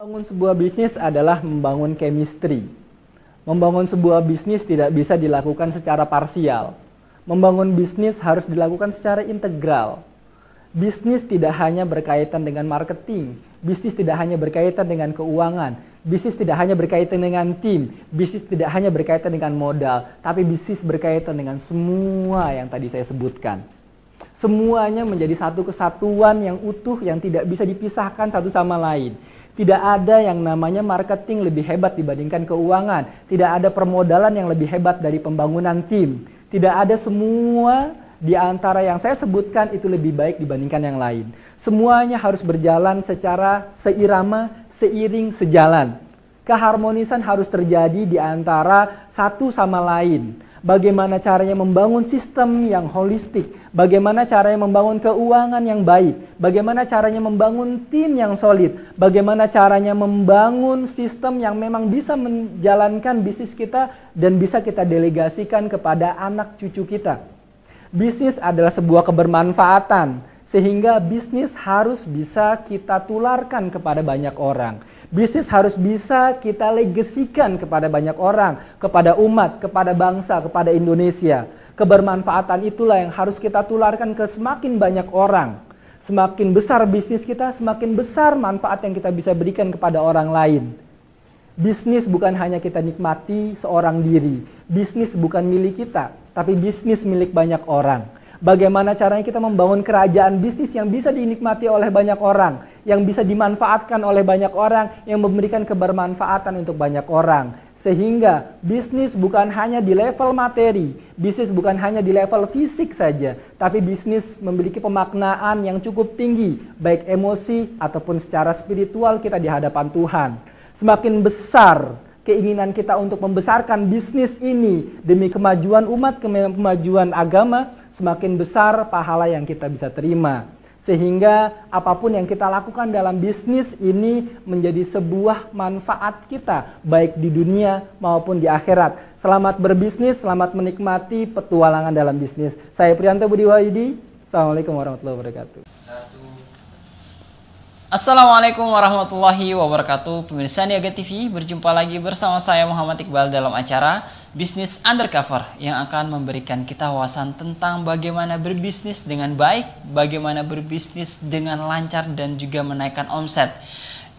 Membangun sebuah bisnis adalah membangun chemistry. Membangun sebuah bisnis tidak bisa dilakukan secara parsial. Membangun bisnis harus dilakukan secara integral. Bisnis tidak hanya berkaitan dengan marketing, bisnis tidak hanya berkaitan dengan keuangan, bisnis tidak hanya berkaitan dengan tim, bisnis tidak hanya berkaitan dengan modal, tapi bisnis berkaitan dengan semua yang tadi saya sebutkan. Semuanya menjadi satu kesatuan yang utuh yang tidak bisa dipisahkan satu sama lain. Tidak ada yang namanya marketing lebih hebat dibandingkan keuangan. Tidak ada permodalan yang lebih hebat dari pembangunan tim. Tidak ada semua di antara yang saya sebutkan itu lebih baik dibandingkan yang lain. Semuanya harus berjalan secara seirama, seiring, sejalan. Keharmonisan harus terjadi di antara satu sama lain bagaimana caranya membangun sistem yang holistik, bagaimana caranya membangun keuangan yang baik, bagaimana caranya membangun tim yang solid, bagaimana caranya membangun sistem yang memang bisa menjalankan bisnis kita dan bisa kita delegasikan kepada anak cucu kita. Bisnis adalah sebuah kebermanfaatan sehingga bisnis harus bisa kita tularkan kepada banyak orang. Bisnis harus bisa kita legasikan kepada banyak orang, kepada umat, kepada bangsa, kepada Indonesia. Kebermanfaatan itulah yang harus kita tularkan ke semakin banyak orang. Semakin besar bisnis kita, semakin besar manfaat yang kita bisa berikan kepada orang lain. Bisnis bukan hanya kita nikmati seorang diri. Bisnis bukan milik kita, tapi bisnis milik banyak orang Bagaimana caranya kita membangun kerajaan bisnis yang bisa dinikmati oleh banyak orang, yang bisa dimanfaatkan oleh banyak orang, yang memberikan kebermanfaatan untuk banyak orang. Sehingga bisnis bukan hanya di level materi, bisnis bukan hanya di level fisik saja, tapi bisnis memiliki pemaknaan yang cukup tinggi, baik emosi ataupun secara spiritual kita di hadapan Tuhan. Semakin besar keinginan kita untuk membesarkan bisnis ini demi kemajuan umat, kemajuan agama, semakin besar pahala yang kita bisa terima. Sehingga apa pun yang kita lakukan dalam bisnis ini menjadi sebuah manfaat kita, baik di dunia maupun di akhirat. Selamat berbisnis, selamat menikmati petualangan dalam bisnis. Saya Priyanto Budi Wahidi, Assalamualaikum warahmatullahi wabarakatuh. Assalamualaikum warahmatullahi wabarakatuh. Pemirsa Niaga TV berjumpa lagi bersama saya Muhammad Iqbal dalam acara Bisnis Undercover Yang akan memberikan kita wawasan tentang bagaimana berbisnis dengan baik Bagaimana berbisnis dengan lancar dan juga menaikkan omset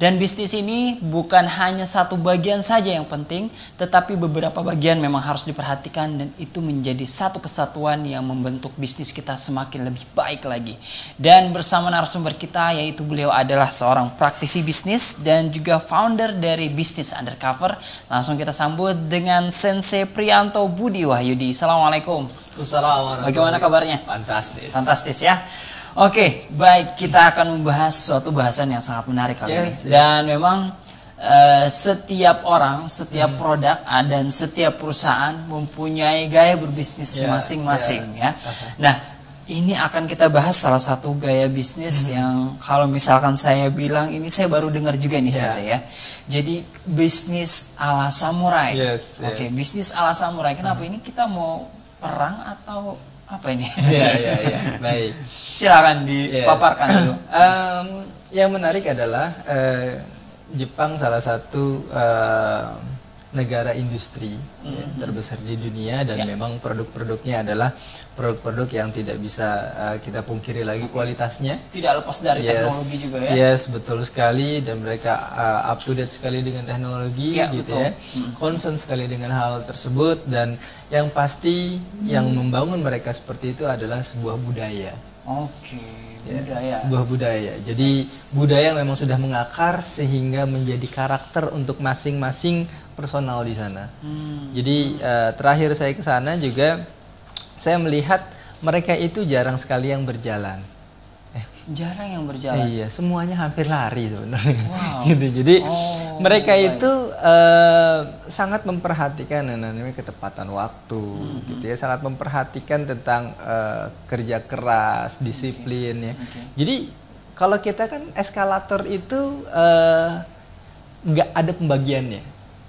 dan bisnis ini bukan hanya satu bagian saja yang penting, tetapi beberapa bagian memang harus diperhatikan dan itu menjadi satu kesatuan yang membentuk bisnis kita semakin lebih baik lagi. Dan bersama narasumber kita yaitu beliau adalah seorang praktisi bisnis dan juga founder dari Bisnis Undercover. Langsung kita sambut dengan Sensei Prianto Budi Wahyudi. Assalamualaikum. Assalamualaikum. Bagaimana kabarnya? Fantastis. Fantastis ya. Oke, baik kita akan membahas suatu bahasan yang sangat menarik kali Yes, ini. Dan memang uh, setiap orang, setiap Hmm. produk uh, dan setiap perusahaan mempunyai gaya berbisnis Ya, masing-masing ya. ya. Nah, ini akan kita bahas salah satu gaya bisnis Hmm. yang kalau misalkan saya bilang ini saya baru dengar juga nih Ya. saya ya. Jadi bisnis ala samurai. Yes, Oke, yes. bisnis ala samurai. Kenapa ini kita mau perang atau apa ini? Iya, iya, iya. Baik. Silakan dipaparkan dulu. Em, yang menarik adalah eh, Jepang salah satu eh, negara industri ya, terbesar di dunia dan Ya. memang produk-produknya adalah produk-produk yang tidak bisa eh, kita pungkiri lagi kualitasnya. Tidak lepas dari teknologi juga ya. Yes, betul sekali dan mereka uh, up to date sekali dengan teknologi Ya, gitu betul. ya. Concern sekali dengan hal tersebut dan yang pasti yang membangun mereka seperti itu adalah sebuah budaya. Oke, budaya. Sebuah budaya. Jadi budaya yang memang sudah mengakar sehingga menjadi karakter untuk masing-masing personal di sana. Hmm. Jadi uh, terakhir saya ke sana juga saya melihat mereka itu jarang sekali yang berjalan. Eh, Jarang yang berjalan. Iya, semuanya hampir lari sebenarnya. Wow. gitu. Jadi Oh, mereka baik. itu eh, sangat memperhatikan yang namanya ketepatan waktu, Hmm, gitu ya. Sangat memperhatikan tentang eh, kerja keras, disiplin ya. Jadi kalau kita kan eskalator itu nggak ada pembagiannya.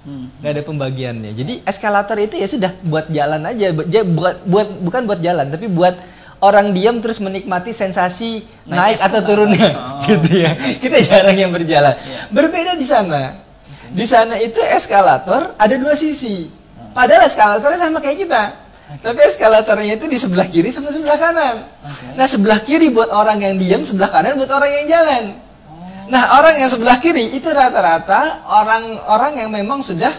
Hmm. nggak ada pembagiannya. Jadi eskalator itu ya sudah buat jalan aja, Bu- ja- buat buat bukan buat jalan, tapi buat orang diam terus menikmati sensasi naik, Naik atau turunnya. Oh. gitu ya. Kita jarang yang berjalan. Berbeda di sana. Di sana itu eskalator ada dua sisi. Padahal eskalatornya sama kayak kita. Tapi eskalatornya itu di sebelah kiri sama sebelah kanan. Oke. nah sebelah kiri buat orang yang diam sebelah kanan buat orang yang jalan nah orang yang sebelah kiri itu rata-rata orang-orang yang memang sudah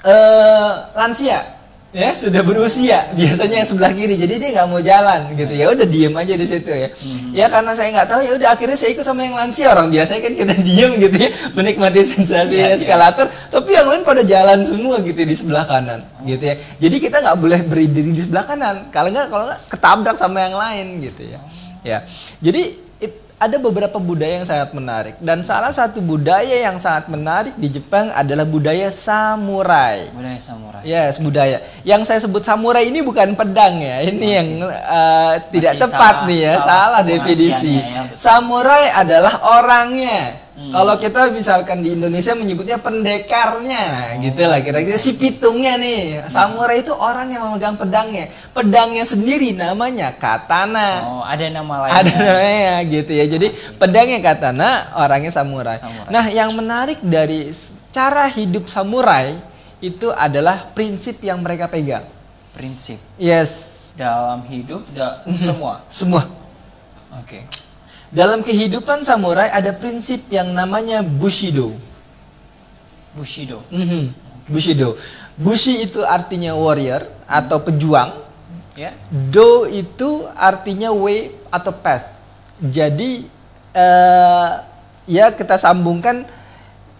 eh lansia. Ya sudah berusia. Biasanya yang sebelah kiri jadi dia nggak mau jalan gitu. Ya udah diem aja di situ ya. Ya karena saya nggak tahu ya udah akhirnya saya ikut sama yang lansia. Orang biasanya kan kita diem gitu ya menikmati sensasi iya. eskalator. Tapi yang lain pada jalan semua gitu di sebelah kanan gitu ya. Jadi kita nggak boleh berdiri di sebelah kanan. Kalau nggak kalau nggak ketabrak sama yang lain gitu ya. Ya. Jadi ada beberapa budaya yang sangat menarik dan salah satu budaya yang sangat menarik di Jepang adalah budaya samurai Budaya samurai. Yes, budaya. Yang saya sebut samurai ini bukan pedang ya. Ini yang eh, tidak Masih tepat salah- nih ya, salah salah, definisi. ya, samurai adalah orangnya. Hmm. Kalau kita misalkan di Indonesia menyebutnya pendekarnya, Oh. gitu lah kira-kira si pitungnya nih. Samurai itu orang yang memegang pedangnya. Pedangnya sendiri namanya katana. Oh, ada nama lain. Ada namanya gitu ya. Jadi pedangnya katana, orangnya samurai. Samurai. Nah, yang menarik dari cara hidup samurai itu adalah prinsip yang mereka pegang. Prinsip Yes, dalam hidup da- semua. semua. Oke. Dalam kehidupan samurai ada prinsip yang namanya bushido. Bushido. Mhm. Bushido. Bushi itu artinya warrior atau pejuang. Ya. Do itu artinya way atau path. Jadi eh, ya kita sambungkan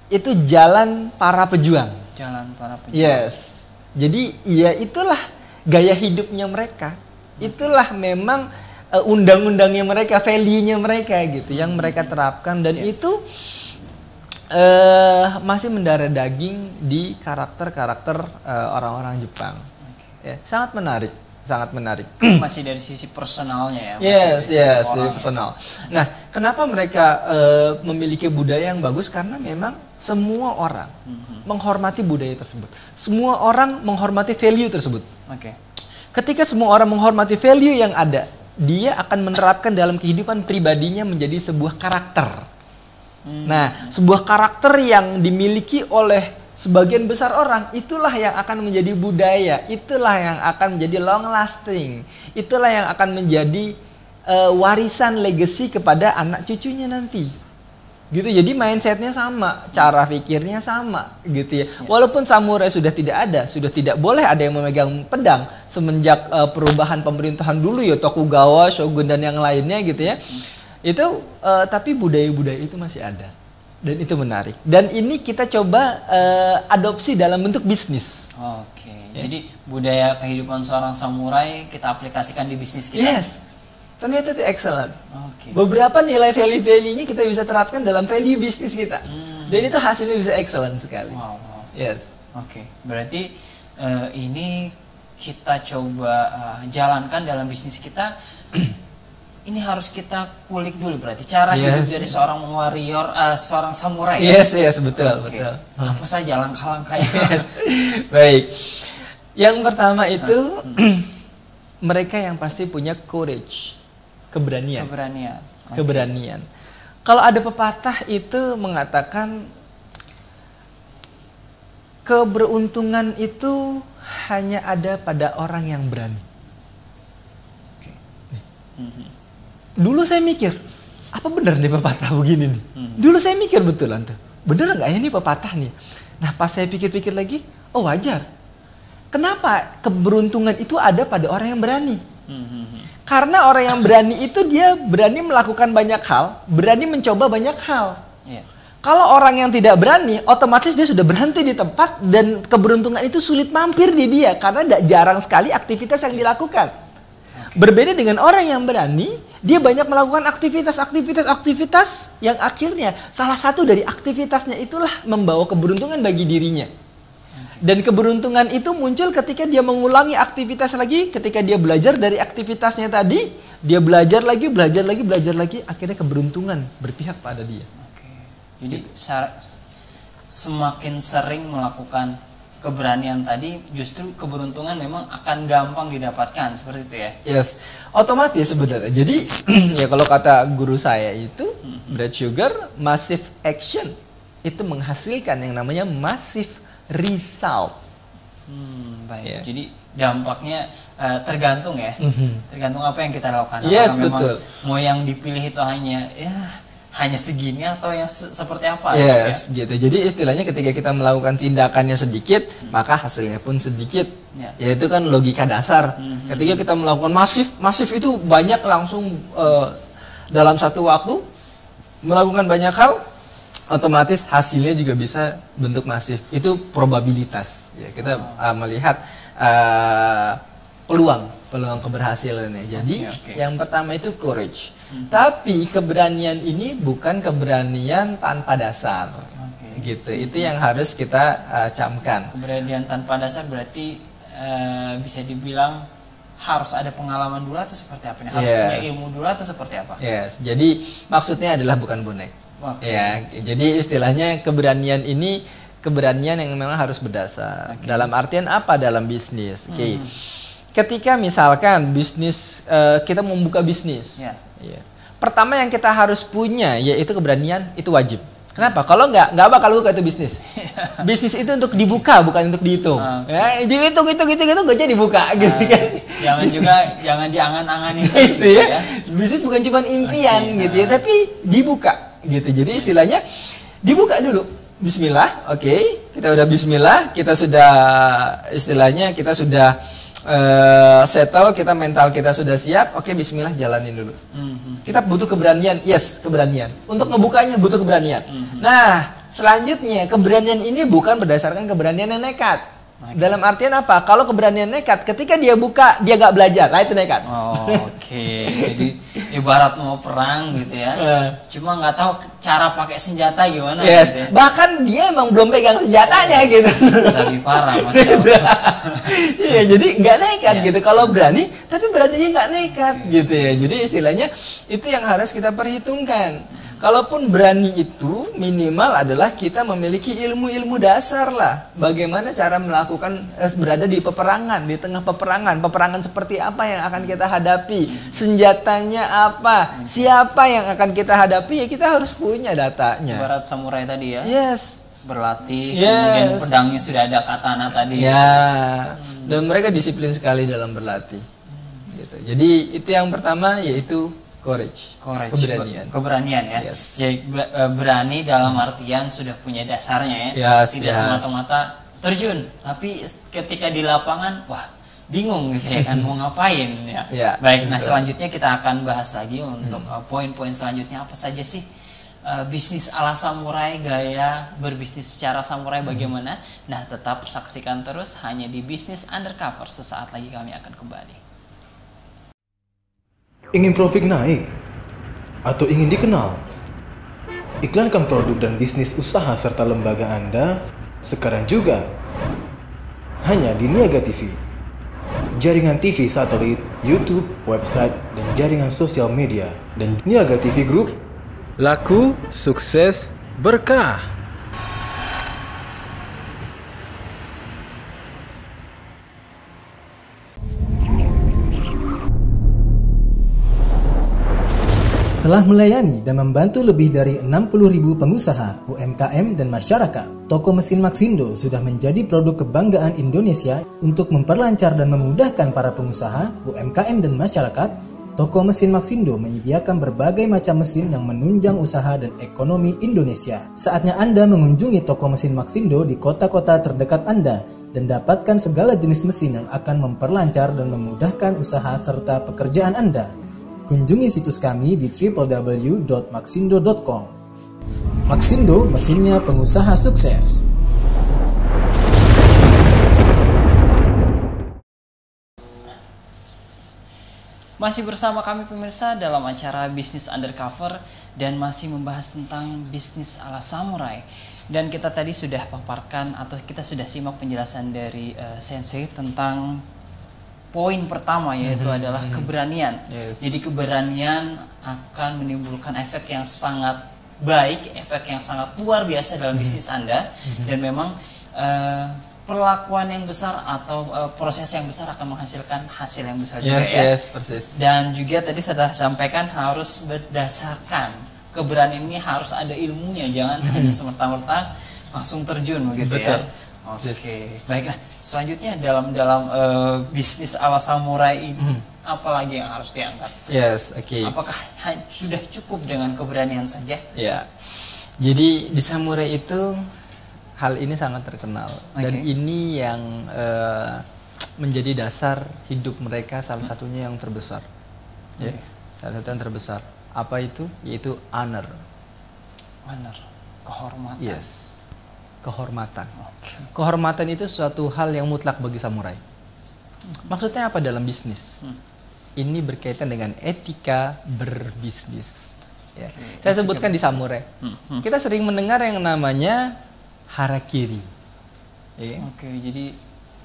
itu jalan para pejuang. Jalan para pejuang. Yes. Jadi ya itulah gaya hidupnya mereka. Itulah memang eh, undang-undangnya mereka, value-nya mereka gitu yang mereka terapkan dan itu eh masih mendarah daging di karakter-karakter eh, orang-orang Jepang. Ya, sangat menarik, sangat menarik. Masih dari sisi personalnya ya. masih Yes, yes, dari personal. Nah, kenapa mereka eh, memiliki budaya yang bagus? Karena memang semua orang menghormati budaya tersebut. Semua orang menghormati value tersebut. Oke. Ketika semua orang menghormati value yang ada, dia akan menerapkan dalam kehidupan pribadinya menjadi sebuah karakter. Nah, sebuah karakter yang dimiliki oleh sebagian besar orang, itulah yang akan menjadi budaya, itulah yang akan menjadi long lasting, itulah yang akan menjadi eh, warisan legacy kepada anak cucunya nanti. Gitu, jadi mindsetnya sama, cara pikirnya sama, gitu ya. Walaupun samurai sudah tidak ada, sudah tidak boleh ada yang memegang pedang semenjak eh, perubahan pemerintahan dulu ya Tokugawa, Shogun dan yang lainnya gitu ya. Itu eh, tapi budaya-budaya itu masih ada dan itu menarik. Dan ini kita coba eh, adopsi dalam bentuk bisnis. Oke. Jadi budaya kehidupan seorang samurai kita aplikasikan di bisnis kita. Yes, ternyata itu excellent. Oke. Beberapa nilai value-value-nya kita bisa terapkan dalam value bisnis kita. Dan itu hasilnya bisa excellent sekali. Wow, wow. Yes. Oke. Berarti eh, ini kita coba eh, jalankan dalam bisnis kita. ini harus kita kulik dulu berarti cara hidup Yes. dari seorang warrior, eh, seorang samurai. ya? Yes, yes, betul, Oke. betul. Apa saja langkah-langkahnya? Yes. Baik. Yang pertama itu mereka yang pasti punya courage, keberanian. Keberanian. Keberanian. Kalau ada pepatah itu mengatakan keberuntungan itu hanya ada pada orang yang berani. Oke. Dulu saya mikir, apa benar nih pepatah begini nih? Dulu saya mikir betulan tuh, bener nggak ya ini pepatah nih? Nah pas saya pikir-pikir lagi, oh wajar. Kenapa keberuntungan itu ada pada orang yang berani? Karena orang yang berani itu dia berani melakukan banyak hal, berani mencoba banyak hal. Iya. Kalau orang yang tidak berani, otomatis dia sudah berhenti di tempat dan keberuntungan itu sulit mampir di dia karena tidak jarang sekali aktivitas yang dilakukan. Berbeda dengan orang yang berani, dia banyak melakukan aktivitas-aktivitas aktivitas yang akhirnya salah satu dari aktivitasnya itulah membawa keberuntungan bagi dirinya. Dan keberuntungan itu muncul ketika dia mengulangi aktivitas lagi, ketika dia belajar dari aktivitasnya tadi, dia belajar lagi, belajar lagi, belajar lagi, akhirnya keberuntungan berpihak pada dia. Oke. Jadi semakin sering melakukan keberanian tadi justru keberuntungan memang akan gampang didapatkan seperti itu ya. Yes, otomatis sebenarnya. Jadi ya kalau kata guru saya itu Brad Sugar massive action itu menghasilkan yang namanya massive result. Hmm, baik. Ya. Jadi dampaknya eh, tergantung ya. Tergantung apa yang kita lakukan. Yes, Apakah betul. Mau yang dipilih itu hanya ya hanya segini atau yang se- seperti apa? Yes, gitu. Jadi istilahnya ketika kita melakukan tindakannya sedikit, maka hasilnya pun sedikit. Ya. Ya itu kan logika dasar. Ketika kita melakukan masif, masif itu banyak langsung eh, dalam satu waktu melakukan banyak hal, otomatis hasilnya juga bisa bentuk masif. Itu probabilitas. Ya, kita eh, melihat eh, peluang, peluang keberhasilannya. Jadi Oke, oke. yang pertama itu courage. Tapi keberanian ini bukan keberanian tanpa dasar. Oke. Gitu. Itu yang harus kita uh, camkan. Keberanian tanpa dasar berarti eh, bisa dibilang harus ada pengalaman dulu atau seperti apa nih? Harus Yes. punya ilmu dulu atau seperti apa? Yes. Jadi maksudnya adalah bukan bonek. Oke. Ya, jadi istilahnya keberanian ini keberanian yang memang harus berdasar. Dalam artian apa dalam bisnis? Oke. Hmm. Ketika misalkan bisnis eh, kita membuka bisnis. Ya. Iya. Pertama yang kita harus punya yaitu keberanian itu wajib. Kenapa? Kalau nggak nggak bakal buka itu bisnis. bisnis itu untuk dibuka bukan untuk dihitung. Oke. Ya, dihitung hitung hitung hitung gak jadi buka gitu kan. Jangan juga jangan diangan-anganin gitu ya. Bisnis bukan cuma impian Oke, gitu ya, tapi dibuka gitu. Jadi istilahnya dibuka dulu. Bismillah, oke. Kita udah bismillah, kita sudah istilahnya kita sudah eh, settle, kita mental kita sudah siap. Oke, bismillah jalanin dulu. Mhm. Kita butuh keberanian, yes, keberanian. Untuk ngebukanya butuh keberanian. Nah, selanjutnya keberanian ini bukan berdasarkan keberanian yang nekat. Dalam artian apa? Kalau keberanian nekat, ketika dia buka, dia nggak belajar, nah itu nekat. Oh, Oke, jadi ibarat mau perang gitu ya. Eh. Cuma nggak tahu cara pakai senjata gimana Yes, gitu ya. bahkan dia emang belum pegang senjatanya gitu. Lebih parah. Iya, jadi nggak nekat Iya. gitu. Kalau berani, tapi beraninya nggak nekat gitu ya. Jadi istilahnya itu yang harus kita perhitungkan. Kalaupun berani itu minimal adalah kita memiliki ilmu-ilmu dasar lah. Bagaimana cara melakukan eh, berada di peperangan, di tengah peperangan. Peperangan seperti apa yang akan kita hadapi? Senjatanya apa? Siapa yang akan kita hadapi? Ya kita harus punya datanya. Ibarat samurai tadi ya. Yes. Berlatih, Yes. kemudian pedangnya sudah ada katana tadi. Ya, dan mereka disiplin sekali dalam berlatih. Gitu. Jadi itu yang pertama yaitu courage, Courage, keberanian. be- keberanian ya. Yes. Jadi be- eh, berani dalam artian sudah punya dasarnya ya. Yes, Tidak yes. semata-mata terjun, tapi ketika di lapangan, wah bingung gitu ya kan mau ngapain ya. Ya, Baik, nah betul. selanjutnya kita akan bahas lagi untuk eh, poin-poin selanjutnya apa saja sih eh, bisnis ala samurai gaya berbisnis secara samurai bagaimana. Nah, tetap saksikan terus hanya di bisnis undercover sesaat lagi kami akan kembali. Ingin profit naik? Atau ingin dikenal? Iklankan produk dan bisnis usaha serta lembaga Anda sekarang juga. Hanya di Niaga TV. Jaringan TV satelit, YouTube, website, dan jaringan sosial media. Dan Niaga TV Group. Laku, sukses, berkah. Telah melayani dan membantu lebih dari 60.000 pengusaha, UMKM, dan masyarakat. Toko mesin Maxindo sudah menjadi produk kebanggaan Indonesia untuk memperlancar dan memudahkan para pengusaha, UMKM, dan masyarakat. Toko mesin Maxindo menyediakan berbagai macam mesin yang menunjang usaha dan ekonomi Indonesia. Saatnya Anda mengunjungi toko mesin Maxindo di kota-kota terdekat Anda dan dapatkan segala jenis mesin yang akan memperlancar dan memudahkan usaha serta pekerjaan Anda. Kunjungi situs kami di www.maxindo.com. Maxindo, mesinnya pengusaha sukses. Masih bersama kami pemirsa dalam acara Bisnis Undercover dan masih membahas tentang bisnis ala samurai. Dan kita tadi sudah paparkan atau kita sudah simak penjelasan dari eh, Sensei tentang poin pertama yaitu adalah keberanian. Yes. Jadi keberanian akan menimbulkan efek yang sangat baik, efek yang sangat luar biasa dalam bisnis Anda dan memang eh, perlakuan yang besar atau eh, proses yang besar akan menghasilkan hasil yang besar juga Yes, ya. yes, persis. Dan juga tadi sudah sampaikan harus berdasarkan keberanian ini harus ada ilmunya, jangan hanya semerta-merta langsung terjun begitu Betul. ya. Oke, baiklah. Selanjutnya dalam dalam eh, bisnis ala samurai ini, apalagi yang harus diangkat? Yes, oke. Apakah ha- sudah cukup dengan keberanian saja? Ya. Jadi di samurai itu hal ini sangat terkenal dan Oke. ini yang eh, menjadi dasar hidup mereka salah satunya yang terbesar. Ya. Salah satu yang terbesar. Apa itu? Yaitu honor. Honor, kehormatan. Yes. Kehormatan. Kehormatan itu suatu hal yang mutlak bagi samurai. Maksudnya apa dalam bisnis? Ini berkaitan dengan etika berbisnis. Ya. Saya sebutkan di samurai. Kita sering mendengar yang namanya harakiri. Ya. Oke, jadi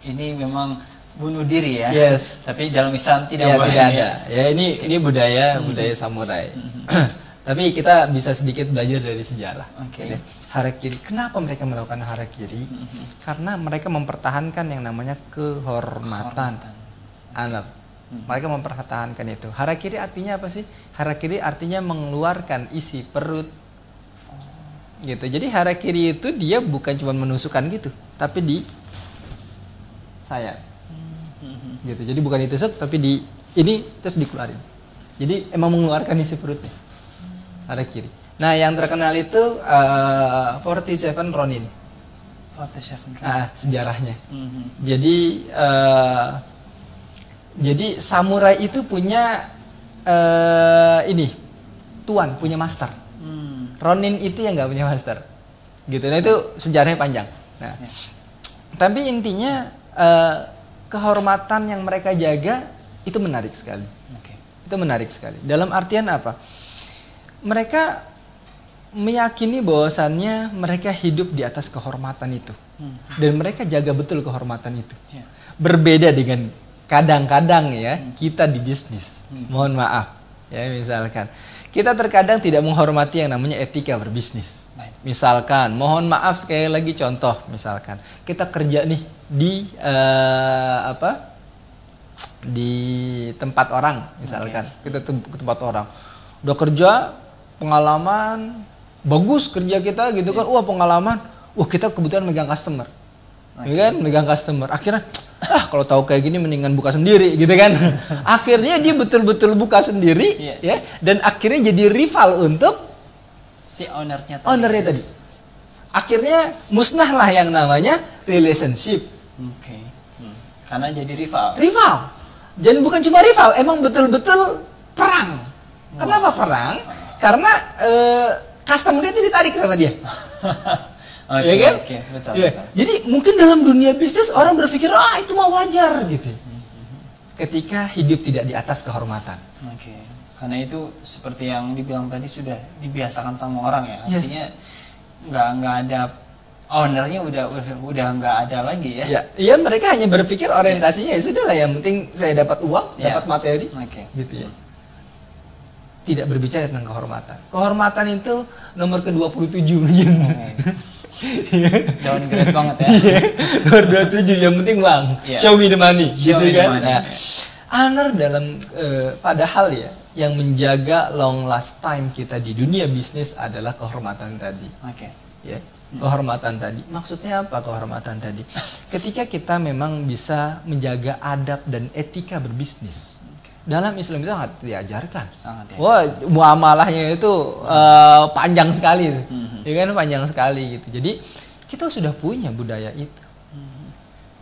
ini memang bunuh diri ya. Yes. Tapi dalam Islam tidak Ya, boleh. tidak ada. Ya ini ini budaya budaya samurai. Tapi kita bisa sedikit belajar dari sejarah. Oke. Gitu. Harakiri. Kenapa mereka melakukan harakiri? Karena mereka mempertahankan yang namanya kehormatan. Honor. Mereka mempertahankan itu. Harakiri artinya apa sih? Harakiri artinya mengeluarkan isi perut. Gitu. Jadi harakiri itu dia bukan cuma menusukkan gitu, tapi di sayat gitu jadi bukan ditusuk tapi di ini terus dikeluarin jadi emang mengeluarkan isi perutnya arah kiri nah yang terkenal itu eh, 47 Ronin 47 ah sejarahnya. Mhm. jadi eh, jadi samurai itu punya eh, ini tuan punya master. Hmm. Ronin itu yang nggak punya master. Gitu. Nah itu sejarahnya panjang. Nah tapi intinya eh, kehormatan yang mereka jaga itu menarik sekali. Oke. itu menarik sekali. Dalam artian apa? Mereka meyakini bahwasannya mereka hidup di atas kehormatan itu. Dan mereka jaga betul kehormatan itu. Ya. berbeda dengan kadang-kadang ya kita di bisnis. Mohon maaf. Ya misalkan. Kita terkadang tidak menghormati yang namanya etika berbisnis. Baik. misalkan mohon maaf sekali lagi contoh misalkan. Kita kerja nih di eh, apa? Di tempat orang misalkan. Kita tem- ke tempat orang. Udah kerja pengalaman bagus kerja kita gitu kan. Wah pengalaman. Wah kita kebetulan megang customer. Ya kan? Megang customer. Akhirnya ah kalau tahu kayak gini mendingan buka sendiri gitu kan. Akhirnya dia betul-betul buka sendiri Iya. ya. Dan akhirnya jadi rival untuk Si ownernya tadi. ownernya tadi. Akhirnya musnahlah yang namanya relationship. Oke. Hmm. Karena jadi rival. rival. Dan bukan cuma rival emang betul-betul perang. Kenapa perang? Karena eh, customer dia ditarik sama dia Oke, ya kan Oke, betul. Betul. jadi mungkin dalam dunia bisnis orang berpikir ah itu mah wajar gitu ketika hidup tidak di atas kehormatan Oke. Karena itu seperti yang dibilang tadi sudah dibiasakan sama orang ya. Yes. Artinya nggak nggak ada ownernya udah udah nggak ada lagi ya. ya iya mereka hanya berpikir orientasinya ya sudah lah yang penting saya dapat uang Ya. dapat materi Oke. gitu ya tidak berbicara tentang kehormatan. Kehormatan itu nomor ke-27 gitu Downgrade banget ya. Iya, nomor 27 yang penting uang Iya. show me the money Show gitu me the kan? money. nah, honor dalam eh, padahal ya yang menjaga long last time kita di dunia bisnis adalah kehormatan tadi. Oke. ya kehormatan tadi. Maksudnya apa kehormatan tadi? Ketika kita memang bisa menjaga adab dan etika berbisnis dalam Islam itu sangat diajarkan Sangat ya. wah muamalahnya itu eh, panjang sekali ya kan panjang sekali gitu jadi kita sudah punya budaya itu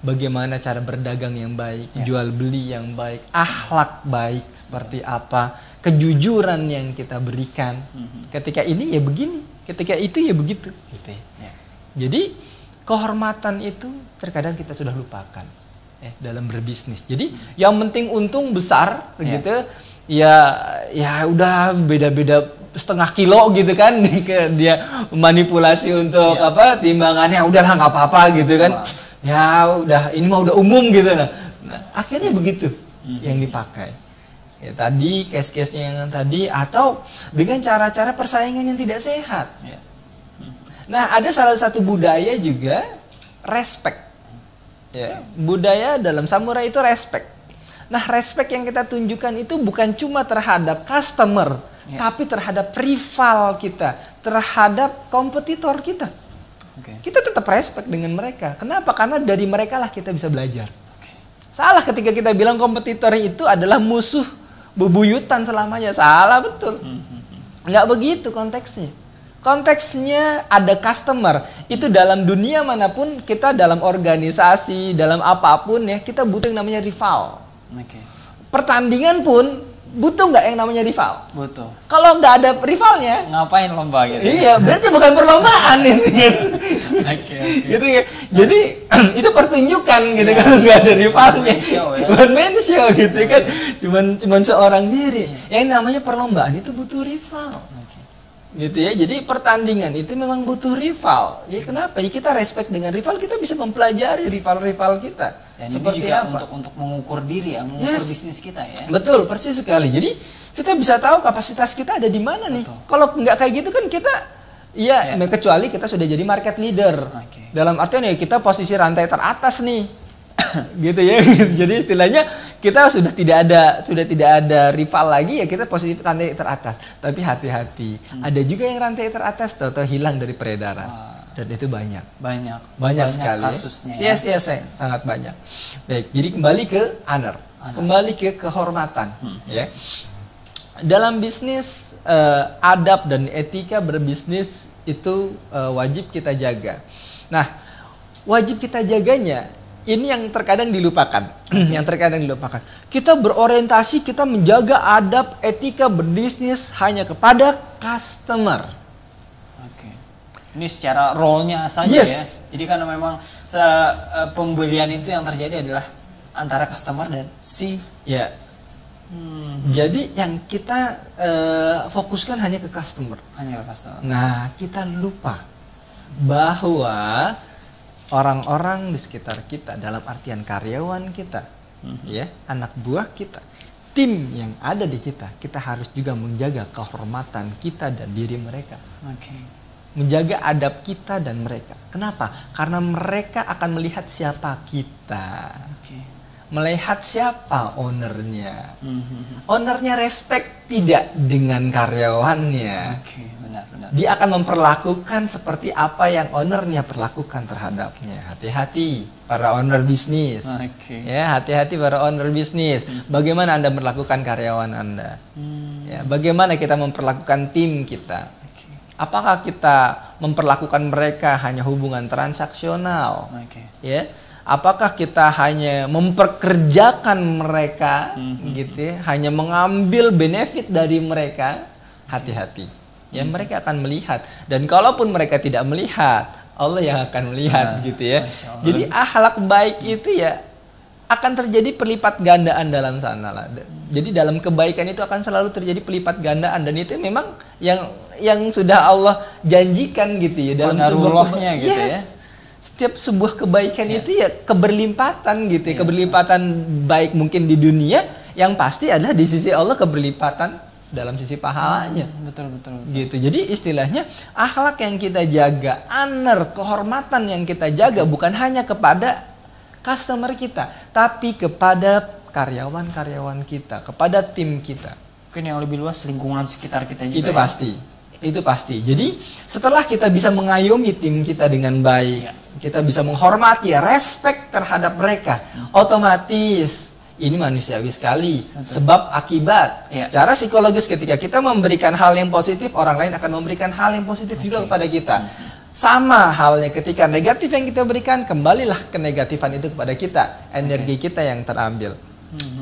bagaimana cara berdagang yang baik, jual beli yang baik, akhlak baik seperti apa, kejujuran yang kita berikan. Ketika ini ya begini, ketika itu ya begitu. Gitu ya. Ya. Jadi kehormatan itu terkadang kita sudah lupakan eh, dalam berbisnis. Jadi yang penting untung besar gitu, ya ya udah beda-beda setengah kilo gitu kan. Dia manipulasi untuk apa timbangannya. Udahlah nggak apa-apa gitu kan. Ya udah ini mah udah umum gitu. Nah, Nah, akhirnya begitu yang dipakai. Ya tadi case-case yang tadi atau dengan cara-cara persaingan yang tidak sehat. Ya. Nah, ada salah satu budaya juga respect. Ya, budaya dalam samurai itu respect. Nah, respect yang kita tunjukkan itu bukan cuma terhadap customer, tapi terhadap rival kita, terhadap kompetitor kita. Oke. Kita tetap respect dengan mereka. Kenapa? Karena dari mereka lah kita bisa belajar. Salah ketika kita bilang kompetitor itu adalah musuh bebuyutan selamanya. Salah betul. Nggak begitu konteksnya. Konteksnya ada customer. Itu dalam dunia mana pun kita dalam organisasi, dalam apa pun ya, kita butuh yang namanya rival. Oke. Pertandingan pun butuh nggak yang namanya rival? Butuh. Kalau nggak ada rivalnya, Ngapain lomba gitu? iya berarti bukan perlombaan itu kan. Oke, oke. gitu ya. Jadi itu pertunjukan gitu kan nggak ada rivalnya. Main show ya. Main show gitu kan. Cuman cuman seorang diri. Yang namanya perlombaan itu butuh rival. Gitu ya. Jadi pertandingan itu memang butuh rival. Ya kenapa? Ya kita respect dengan rival, kita bisa mempelajari rival-rival kita. Dan ini Seperti juga apa? untuk untuk mengukur diri ya, mengukur Yes. bisnis kita ya. Betul, persis sekali. Jadi kita bisa tahu kapasitas kita ada di mana nih. Kalau nggak kayak gitu kan kita Iya, kecuali kita sudah jadi market leader. Oke. Dalam artian ya kita posisi rantai teratas nih. gitu ya. jadi istilahnya kita sudah tidak ada sudah tidak ada rival lagi ya kita posisi rantai teratas. Tapi hati-hati. Ada juga yang rantai teratas tahu-tahu hilang dari peredaran. Dan itu banyak. Banyak. Banyak, sekali ya. kasusnya. ya. Yes, yes, yes, sangat banyak. Baik, jadi kembali ke honor, kembali ke kehormatan, Hmm. ya. Dalam bisnis eh, adab dan etika berbisnis itu eh, wajib kita jaga. Nah, wajib kita jaganya ini yang terkadang dilupakan, yang terkadang dilupakan. Kita berorientasi kita menjaga adab etika berbisnis hanya kepada customer. Oke. Ini secara role-nya saja Yes. ya. Jadi karena memang eh, pembelian itu yang terjadi adalah antara customer dan si Ya. Jadi yang kita eh, fokuskan hanya ke customer. hanya ke customer. Nah, kita lupa bahwa orang-orang di sekitar kita dalam artian karyawan kita, ya, anak buah kita, tim yang ada di kita, kita harus juga menjaga kehormatan kita dan diri mereka. Oke. Menjaga adab kita dan mereka. Kenapa? Karena mereka akan melihat siapa kita. Oke. Melihat siapa ownernya. Mhm. Ownernya respect tidak dengan karyawannya. Oke, benar benar. Dia akan memperlakukan seperti apa yang ownernya perlakukan terhadapnya. Hati-hati para owner bisnis. Oke. Ya, hati-hati para owner bisnis. Bagaimana Anda memperlakukan karyawan Anda? Hmm. Ya, bagaimana kita memperlakukan tim kita? Apakah kita memperlakukan mereka hanya hubungan transaksional? Oke. ya apakah kita hanya memperkerjakan mereka gitu ya hanya mengambil benefit dari mereka hati-hati ya mereka akan melihat. Dan kalaupun mereka tidak melihat Allah yang akan melihat gitu ya. Jadi akhlak baik itu ya akan terjadi perlipat gandaan dalam sana lah. Jadi dalam kebaikan itu akan selalu terjadi pelipat gandaan. Dan itu memang yang yang sudah Allah janjikan gitu ya dalam keba- gitu ya. Setiap sebuah kebaikan itu ya keberlimpatan gitu ya, keberlimpatan baik mungkin di dunia yang pasti adalah di sisi Allah keberlipatan dalam sisi pahalanya Betul betul. betul. gitu. Jadi istilahnya akhlak yang kita jaga, honor, kehormatan yang kita jaga bukan hanya kepada customer kita, tapi kepada karyawan-karyawan kita, kepada tim kita. Mungkin yang lebih luas lingkungan sekitar kita juga. Itu ya. pasti. Itu pasti. Jadi setelah kita bisa mengayomi tim kita dengan baik, Ya. kita bisa menghormati, respect terhadap mereka, otomatis ini manusiawi sekali. Sebab akibat. Ya. Secara psikologis ketika kita memberikan hal yang positif, orang lain akan memberikan hal yang positif juga kepada kita. Sama halnya ketika negatif yang kita berikan, kembalilah kenegatifan itu kepada kita. Energi kita yang terambil.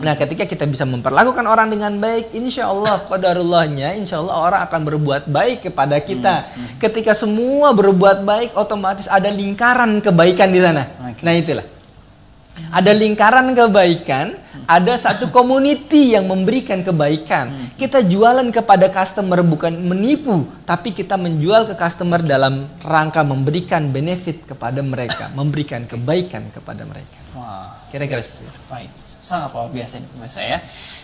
Nah, ketika kita bisa memperlakukan orang dengan baik, insya Allah qadarullahnya, insya Allah orang akan berbuat baik kepada kita. Ketika semua berbuat baik, otomatis ada lingkaran kebaikan di sana. Oke. Nah, itulah. Ada lingkaran kebaikan, ada satu community yang memberikan kebaikan. Kita jualan kepada customer bukan menipu, tapi kita menjual ke customer dalam rangka memberikan benefit kepada mereka, memberikan kebaikan kepada mereka. Wah. Kira-kira seperti itu. Baik, sangat luar biasa ini pemirsa ya.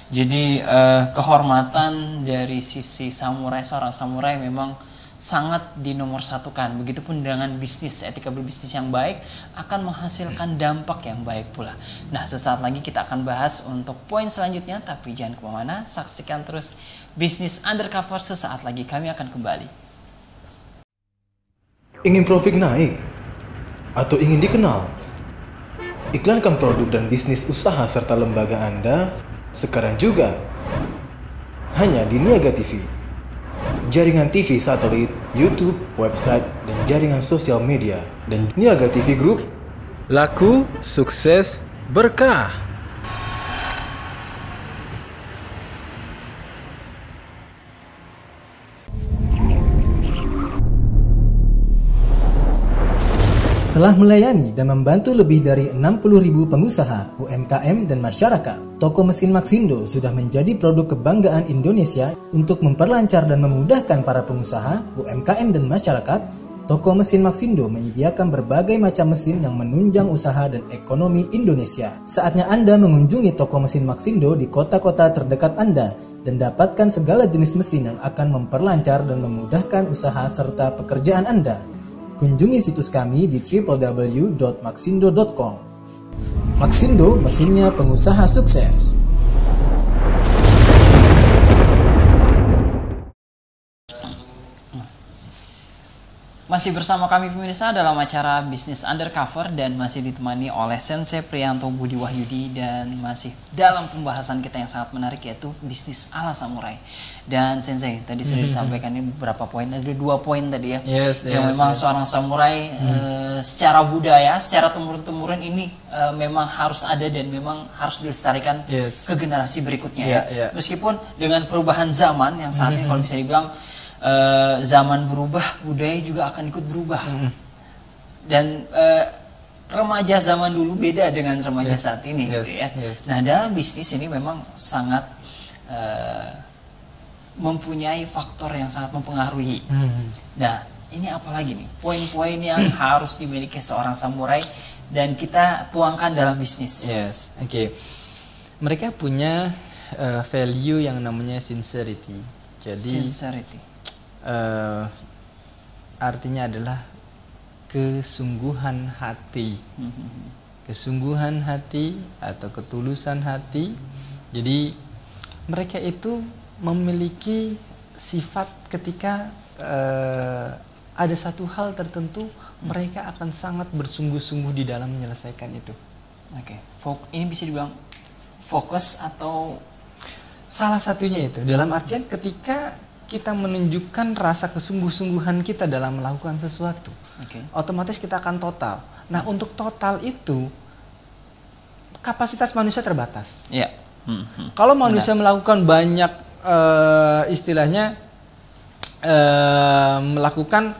Jadi eh, kehormatan dari sisi samurai seorang samurai memang sangat dinomorsatukan. Begitupun dengan bisnis, etika berbisnis yang baik akan menghasilkan dampak yang baik pula. Nah, sesaat lagi kita akan bahas untuk poin selanjutnya, tapi jangan ke mana-mana, saksikan terus bisnis undercover sesaat lagi kami akan kembali. Ingin profit naik? Atau ingin dikenal? Iklankan produk dan bisnis usaha serta lembaga Anda sekarang juga. Hanya di Niaga TV jaringan TV satelit, YouTube, website, dan jaringan sosial media, dan Niaga TV Group. Laku, sukses, berkah. Telah melayani dan membantu lebih dari 60.000 pengusaha, UMKM, dan masyarakat. Toko mesin Maxindo sudah menjadi produk kebanggaan Indonesia untuk memperlancar dan memudahkan para pengusaha, UMKM, dan masyarakat. Toko mesin Maxindo menyediakan berbagai macam mesin yang menunjang usaha dan ekonomi Indonesia. Saatnya Anda mengunjungi toko mesin Maxindo di kota-kota terdekat Anda dan dapatkan segala jenis mesin yang akan memperlancar dan memudahkan usaha serta pekerjaan Anda. Kunjungi situs kami di www.maxindo.com. Maxindo, mesinnya pengusaha sukses. Masih bersama kami pemirsa dalam acara Bisnis Undercover dan masih ditemani oleh Sensei Prianto Budi Wahyudi dan masih dalam pembahasan kita yang sangat menarik yaitu bisnis ala samurai. Dan Sensei tadi sudah mhm. disampaikan ini beberapa poin, ada dua poin tadi ya. Yes, yang yes, memang yes. seorang samurai hmm. uh, secara budaya, secara temurun-temurun ini uh, memang harus ada dan memang harus dilestarikan yes. ke generasi berikutnya yeah, ya. Yeah. Meskipun dengan perubahan zaman yang saat ini hmm. kalau bisa dibilang uh, zaman berubah budaya juga akan ikut berubah mm. dan uh, remaja zaman dulu beda dengan remaja yes. saat ini yes. gitu ya yes. nah dalam bisnis ini memang sangat uh, mempunyai faktor yang sangat mempengaruhi mm. nah ini apalagi nih poin-poin yang mm. harus dimiliki seorang samurai dan kita tuangkan dalam bisnis yes oke okay. mereka punya uh, value yang namanya sincerity jadi sincerity uh, artinya adalah kesungguhan hati. Kesungguhan hati atau ketulusan hati. Jadi mereka itu memiliki sifat ketika uh, ada satu hal tertentu mereka akan sangat bersungguh-sungguh di dalam menyelesaikan itu. Oke okay. ini bisa dibilang fokus atau salah satunya itu. Dalam artian ketika kita menunjukkan rasa kesungguh-sungguhan kita dalam melakukan sesuatu, okay. otomatis kita akan total. Nah, untuk total itu kapasitas manusia terbatas. Yeah. Hmm, hmm. Kalau manusia Benar. melakukan banyak uh, istilahnya uh, melakukan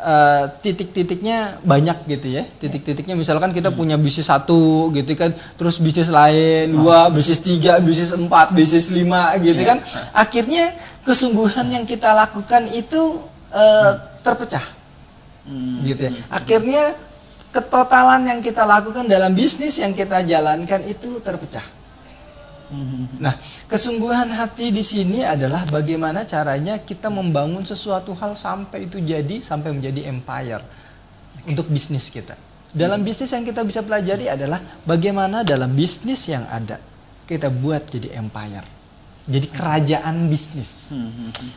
uh, titik-titiknya banyak gitu ya titik-titiknya misalkan kita hmm. punya bisnis satu gitu kan terus bisnis lain dua bisnis tiga bisnis empat bisnis lima gitu yeah. kan akhirnya kesungguhan yang kita lakukan itu uh, hmm. terpecah hmm. gitu ya akhirnya ketotalan yang kita lakukan dalam bisnis yang kita jalankan itu terpecah Nah, kesungguhan hati di sini adalah bagaimana caranya kita membangun sesuatu hal sampai itu jadi sampai menjadi empire okay. untuk bisnis kita. Dalam bisnis yang kita bisa pelajari adalah bagaimana dalam bisnis yang ada kita buat jadi empire. Jadi kerajaan bisnis.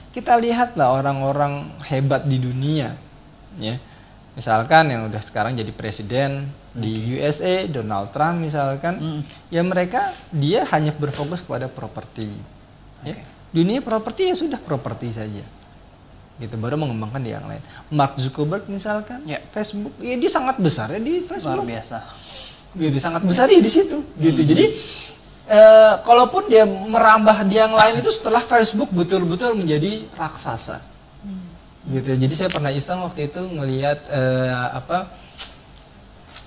Kita lihatlah orang-orang hebat di dunia ya misalkan yang udah sekarang jadi presiden. Di USA Donald Trump misalkan mm. ya mereka dia hanya berfokus kepada properti. Okay. ya dunia properti ya sudah properti saja. Gitu baru mengembangkan di yang lain. Mark Zuckerberg misalkan yeah. Facebook ya dia sangat besar ya di Facebook. Luar biasa. Gitu sangat besar ya di situ gitu. Mm. jadi e, kalaupun dia merambah di yang lain itu setelah Facebook betul-betul menjadi raksasa. Gitu jadi saya pernah iseng waktu itu ngelihat uh, apa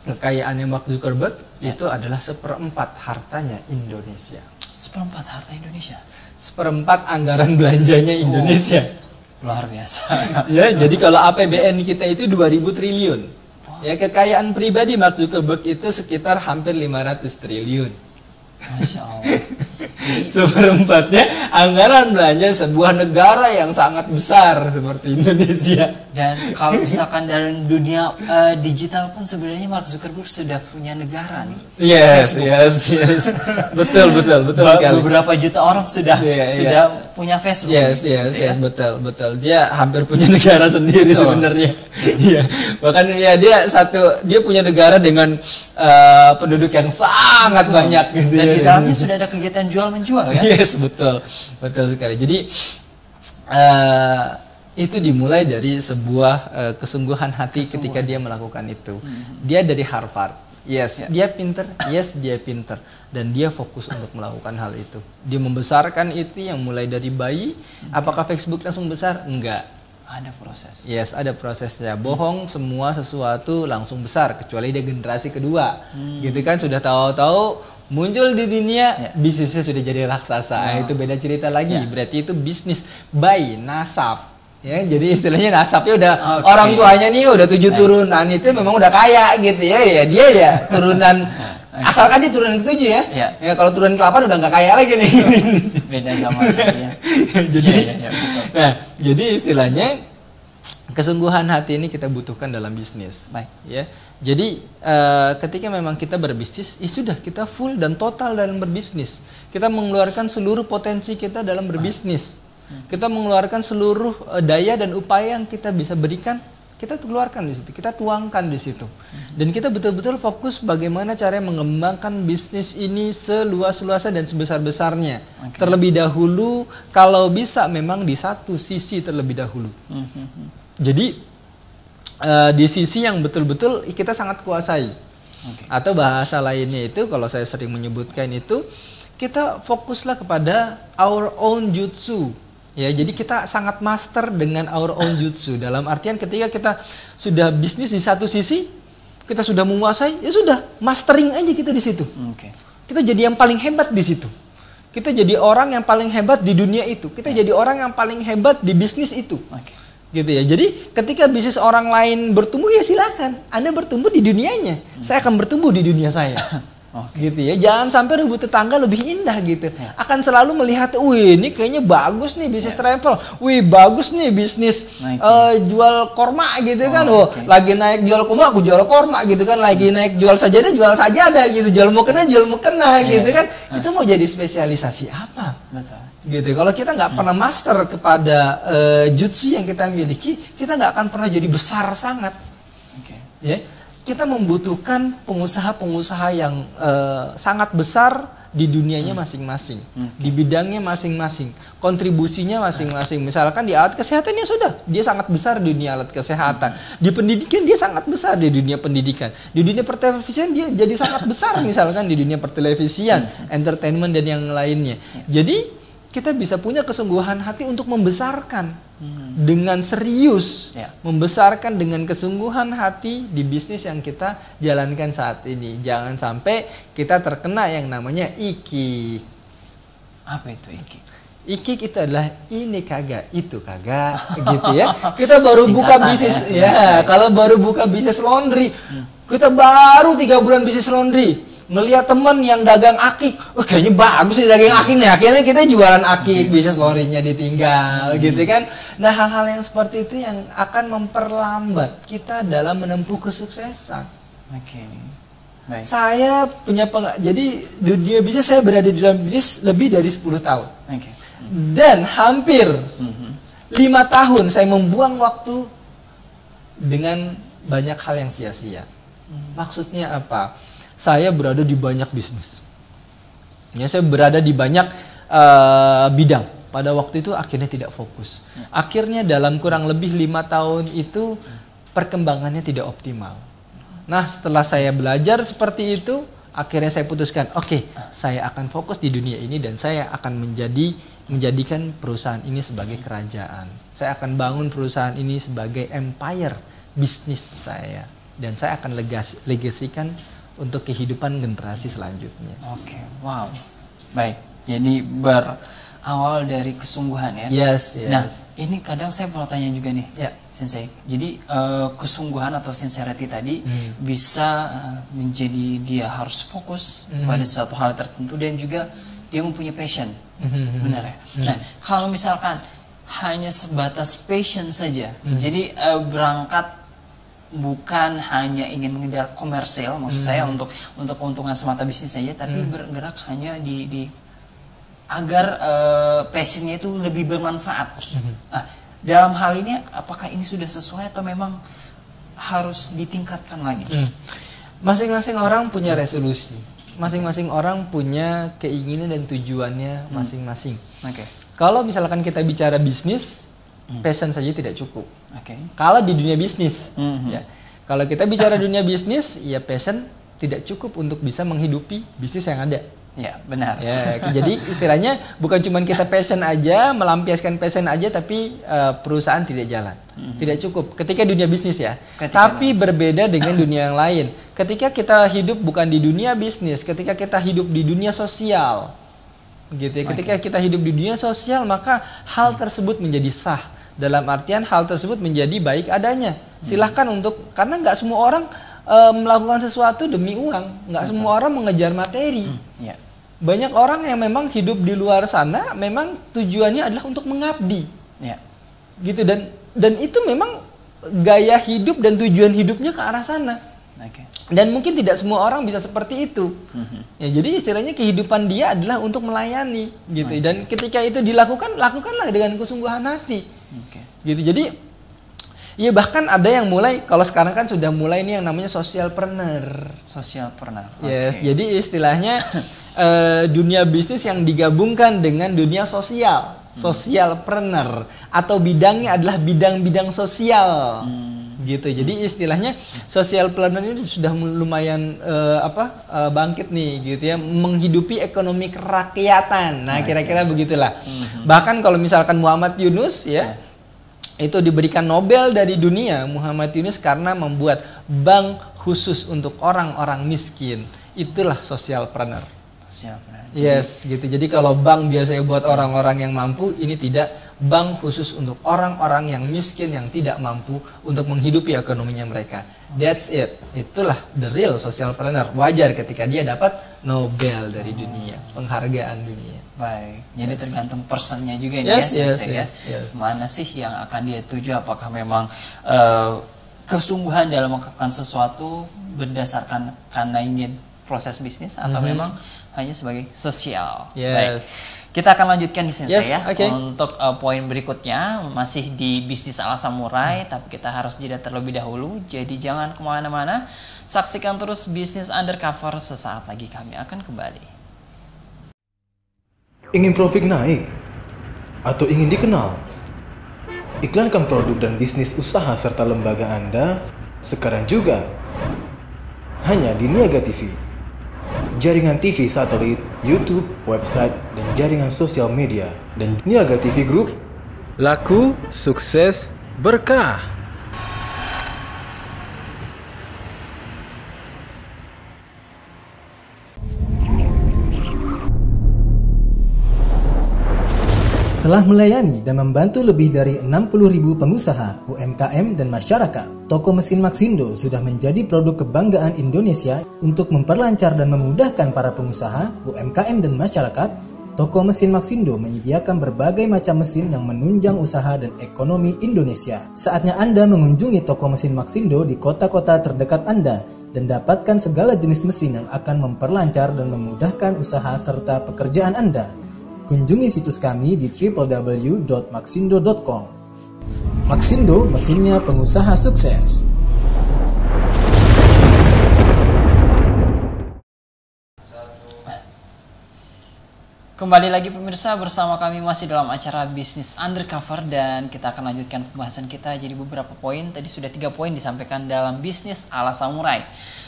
kekayaannya Mark Zuckerberg ya. itu adalah seperempat hartanya Indonesia. Seperempat harta Indonesia? Seperempat anggaran belanjanya Indonesia. oh, luar biasa. Ya jadi kalau APBN kita itu 2000 triliun. Oh. ya kekayaan pribadi Mark Zuckerberg itu sekitar hampir 500 triliun Masya Allah. Seperempatnya anggaran belanja sebuah negara yang sangat besar seperti Indonesia. Dan kalau misalkan dari dunia eh, digital pun sebenarnya Mark Zuckerberg sudah punya negara nih. Yes, yes, yes. betul, betul, betul sekali. Beberapa juta orang sudah Iya, iya. sudah punya Facebook. Yes, yes, ya. yes, betul, betul. Dia hampir punya negara sendiri Betul. sebenarnya. Iya, bahkan ya dia satu, dia punya negara dengan eh, penduduk yang sangat banyak gitu Dan ya. di dalamnya sudah ada kegiatan jual menjual kan? Yes, betul, betul sekali. Jadi eh, itu dimulai dari sebuah eh, kesungguhan hati ketika dia melakukan itu. Dia dari Harvard. Yes, dia pinter. Yes, dia pinter. Dan dia fokus untuk melakukan hal itu. Dia membesarkan itu yang mulai dari bayi. Apakah Facebook langsung besar? Enggak. Ada proses. Yes, ada prosesnya. Bohong semua sesuatu langsung besar kecuali dia generasi kedua. Gitu kan sudah tahu-tahu muncul di dunia bisnisnya sudah jadi raksasa. Ah, itu beda cerita lagi. Berarti itu bisnis by nasab. Ya, jadi istilahnya nasabnya udah Oke. orang tuanya nih udah tujuh turunan itu memang udah kaya gitu ya. Ya dia ya turunan asalkan dia turunan ketujuh ya. Iya. Ya kalau turunan ke-8 udah nggak kaya lagi nih. Beda sama ya. jadi Iya, iya, betul. nah jadi istilahnya kesungguhan hati ini kita butuhkan dalam bisnis Baik. ya jadi eh, ketika memang kita berbisnis ya sudah kita full dan total dalam berbisnis kita mengeluarkan seluruh potensi kita dalam berbisnis kita mengeluarkan seluruh eh, daya dan upaya yang kita bisa berikan kita keluarkan di situ kita tuangkan di situ. Dan kita betul-betul fokus bagaimana cara mengembangkan bisnis ini seluas-luasnya dan sebesar-besarnya. Terlebih dahulu kalau bisa memang di satu sisi terlebih dahulu. Jadi eh, di sisi yang betul-betul kita sangat kuasai. Atau bahasa lainnya itu kalau saya sering menyebutkan itu kita fokuslah kepada our own jutsu. Ya, jadi kita sangat master dengan our own jutsu. Dalam artian ketika kita sudah bisnis di satu sisi, kita sudah menguasai, ya sudah mastering aja kita di situ. Oke. Kita jadi yang paling hebat di situ. Kita jadi orang yang paling hebat di dunia itu. Kita jadi orang yang paling hebat di bisnis itu. Oke. Gitu ya. Jadi ketika bisnis orang lain bertumbuh ya silakan. Anda bertumbuh di dunianya. Saya akan bertumbuh di dunia saya. Gitu ya. Jangan sampai ribut tetangga lebih indah gitu. Akan selalu melihat, "Wih, ini kayaknya bagus nih bisnis travel. Wih, bagus nih bisnis Naik, eh, jual korma gitu kan. Oh, lagi naik jual korma, aku jual korma gitu kan. Lagi naik jual sajadah, jual sajadah gitu. Jual mukena, jual mukena gitu kan. Itu mau jadi spesialisasi apa? Betul. gitu kalau kita nggak pernah master kepada eh, jutsu yang kita miliki kita nggak akan pernah jadi besar sangat Oke. ya kita membutuhkan pengusaha-pengusaha yang eh, sangat besar di dunianya masing-masing di bidangnya masing-masing kontribusinya masing-masing. Misalkan di alat kesehatan ya sudah dia sangat besar di dunia alat kesehatan. Di pendidikan dia sangat besar di dunia pendidikan. Di dunia pertelevisian dia jadi sangat besar misalkan di dunia pertelevisian entertainment dan yang lainnya. Jadi kita bisa punya kesungguhan hati untuk membesarkan dengan serius, Ya. membesarkan dengan kesungguhan hati di bisnis yang kita jalankan saat ini. Jangan sampai kita terkena yang namanya iki. Apa itu Iki? Ikik itu adalah ini kagak, itu kagak, gitu ya. Kita baru buka Singkatan bisnis, ya. ya. Kalau baru buka bisnis laundry, kita baru tiga bulan bisnis laundry, ngelihat temen yang dagang akik, oh, kayaknya bagus nih dagang akik nih. Akhirnya kita jualan akik, bisnis laundrynya ditinggal, gitu kan. Nah hal-hal yang seperti itu yang akan memperlambat kita dalam menempuh kesuksesan. Oke. Baik. Saya punya peng- jadi dunia bisnis saya berada di dalam bisnis lebih dari 10 tahun Oke. dan hampir lima tahun saya membuang waktu dengan banyak hal yang sia-sia. Maksudnya apa? Saya berada di banyak bisnis. Ya, saya berada di banyak eh, bidang. Pada waktu itu akhirnya tidak fokus. Akhirnya dalam kurang lebih lima tahun itu perkembangannya tidak optimal. Nah, setelah saya belajar seperti itu, akhirnya saya putuskan, oke, saya akan fokus di dunia ini dan saya akan menjadi menjadikan perusahaan ini sebagai kerajaan. Saya akan bangun perusahaan ini sebagai empire bisnis saya dan saya akan legas, legasikan untuk kehidupan generasi selanjutnya. Oke. Wow. Baik. Jadi berawal dari kesungguhan ya. Yes, yes. Nah, ini kadang saya mau tanya juga nih. Ya. Sensei. Jadi uh, kesungguhan atau sincerity tadi hmm. bisa uh, menjadi dia harus fokus hmm. pada suatu hal tertentu dan juga dia mempunyai passion. Hmm. Benar ya. Hmm. Nah, kalau misalkan hanya sebatas passion saja, hmm. jadi uh, berangkat bukan hanya ingin mengejar komersial, maksud hmm. saya untuk untuk keuntungan semata bisnis saja, tapi hmm. bergerak hanya di, di agar uh, passionnya itu lebih bermanfaat. Hmm. Nah, dalam hal ini apakah ini sudah sesuai atau memang harus ditingkatkan lagi? Hmm. Masing-masing orang punya resolusi. Masing-masing orang punya keinginan dan tujuannya hmm. masing-masing. Hmm. Oke. Okay. Kalau misalkan kita bicara bisnis, hmm. passion saja tidak cukup. Oke. Okay. Kalau di dunia bisnis, hmm. ya. Kalau kita bicara dunia bisnis, ya passion tidak cukup untuk bisa menghidupi bisnis yang ada. Ya benar. Ya, jadi istilahnya bukan cuma kita passion aja, melampiaskan passion aja, tapi uh, perusahaan tidak jalan, mm-hmm. tidak cukup. Ketika dunia bisnis ya, ketika tapi bisnis. berbeda dengan dunia yang lain. Ketika kita hidup bukan di dunia bisnis, ketika kita hidup di dunia sosial, gitu ya. Ketika kita hidup di dunia sosial, maka hal tersebut menjadi sah. Dalam artian hal tersebut menjadi baik adanya. Silahkan untuk karena nggak semua orang uh, melakukan sesuatu demi uang, nggak semua orang mengejar materi. Hmm, ya banyak orang yang memang hidup di luar sana memang tujuannya adalah untuk mengabdi ya. gitu dan dan itu memang gaya hidup dan tujuan hidupnya ke arah sana okay. dan mungkin tidak semua orang bisa seperti itu mm-hmm. ya jadi istilahnya kehidupan dia adalah untuk melayani gitu okay. dan ketika itu dilakukan lakukanlah dengan kesungguhan hati. Gitu jadi Iya bahkan ada yang mulai kalau sekarang kan sudah mulai ini yang namanya social planner. Social planner. Yes, jadi istilahnya uh, dunia bisnis yang digabungkan dengan dunia sosial, hmm. social planner atau bidangnya adalah bidang-bidang sosial. Hmm. gitu jadi istilahnya social planner ini sudah lumayan uh, apa uh, bangkit nih gitu ya menghidupi ekonomi kerakyatan nah kira-kira begitulah hmm. bahkan kalau misalkan Muhammad Yunus ya, ya itu diberikan Nobel dari dunia Muhammad Yunus karena membuat bank khusus untuk orang-orang miskin. Itulah social planner. Social planner. Yes, gitu. Jadi kalau bank biasanya buat orang-orang yang mampu, ini tidak bank khusus untuk orang-orang yang miskin yang tidak mampu untuk menghidupi ekonominya mereka. That's it. Itulah the real social planner. Wajar ketika dia dapat Nobel dari dunia, penghargaan dunia. Baik, jadi yes. tergantung personnya juga ini yes, ya, yes, ya. yes, yes. Mana sih yang akan dia tuju? Apakah memang uh, kesungguhan dalam melakukan sesuatu berdasarkan karena ingin proses bisnis atau mm -hmm. memang hanya sebagai sosial? Yes. Baik. Kita akan lanjutkan di sini yes, ya okay. untuk uh, poin berikutnya masih di bisnis ala samurai, hmm. tapi kita harus jeda terlebih dahulu. Jadi jangan ke mana-mana, saksikan terus bisnis undercover sesaat lagi kami akan kembali. Ingin profit naik? Atau ingin dikenal? Iklankan produk dan bisnis usaha serta lembaga Anda sekarang juga. Hanya di Niaga TV. Jaringan TV satelit, YouTube, website, dan jaringan sosial media. Dan Niaga TV Group. Laku, sukses, berkah. Telah melayani dan membantu lebih dari 60.000 pengusaha, UMKM, dan masyarakat. Toko mesin Maxindo sudah menjadi produk kebanggaan Indonesia untuk memperlancar dan memudahkan para pengusaha, UMKM, dan masyarakat. Toko mesin Maxindo menyediakan berbagai macam mesin yang menunjang usaha dan ekonomi Indonesia. Saatnya Anda mengunjungi toko mesin Maxindo di kota-kota terdekat Anda dan dapatkan segala jenis mesin yang akan memperlancar dan memudahkan usaha serta pekerjaan Anda. Kunjungi situs kami di www.maxindo.com. Maxindo, mesinnya pengusaha sukses. Kembali lagi pemirsa bersama kami masih dalam acara bisnis undercover dan kita akan lanjutkan pembahasan kita jadi beberapa poin tadi sudah tiga poin disampaikan dalam bisnis ala samurai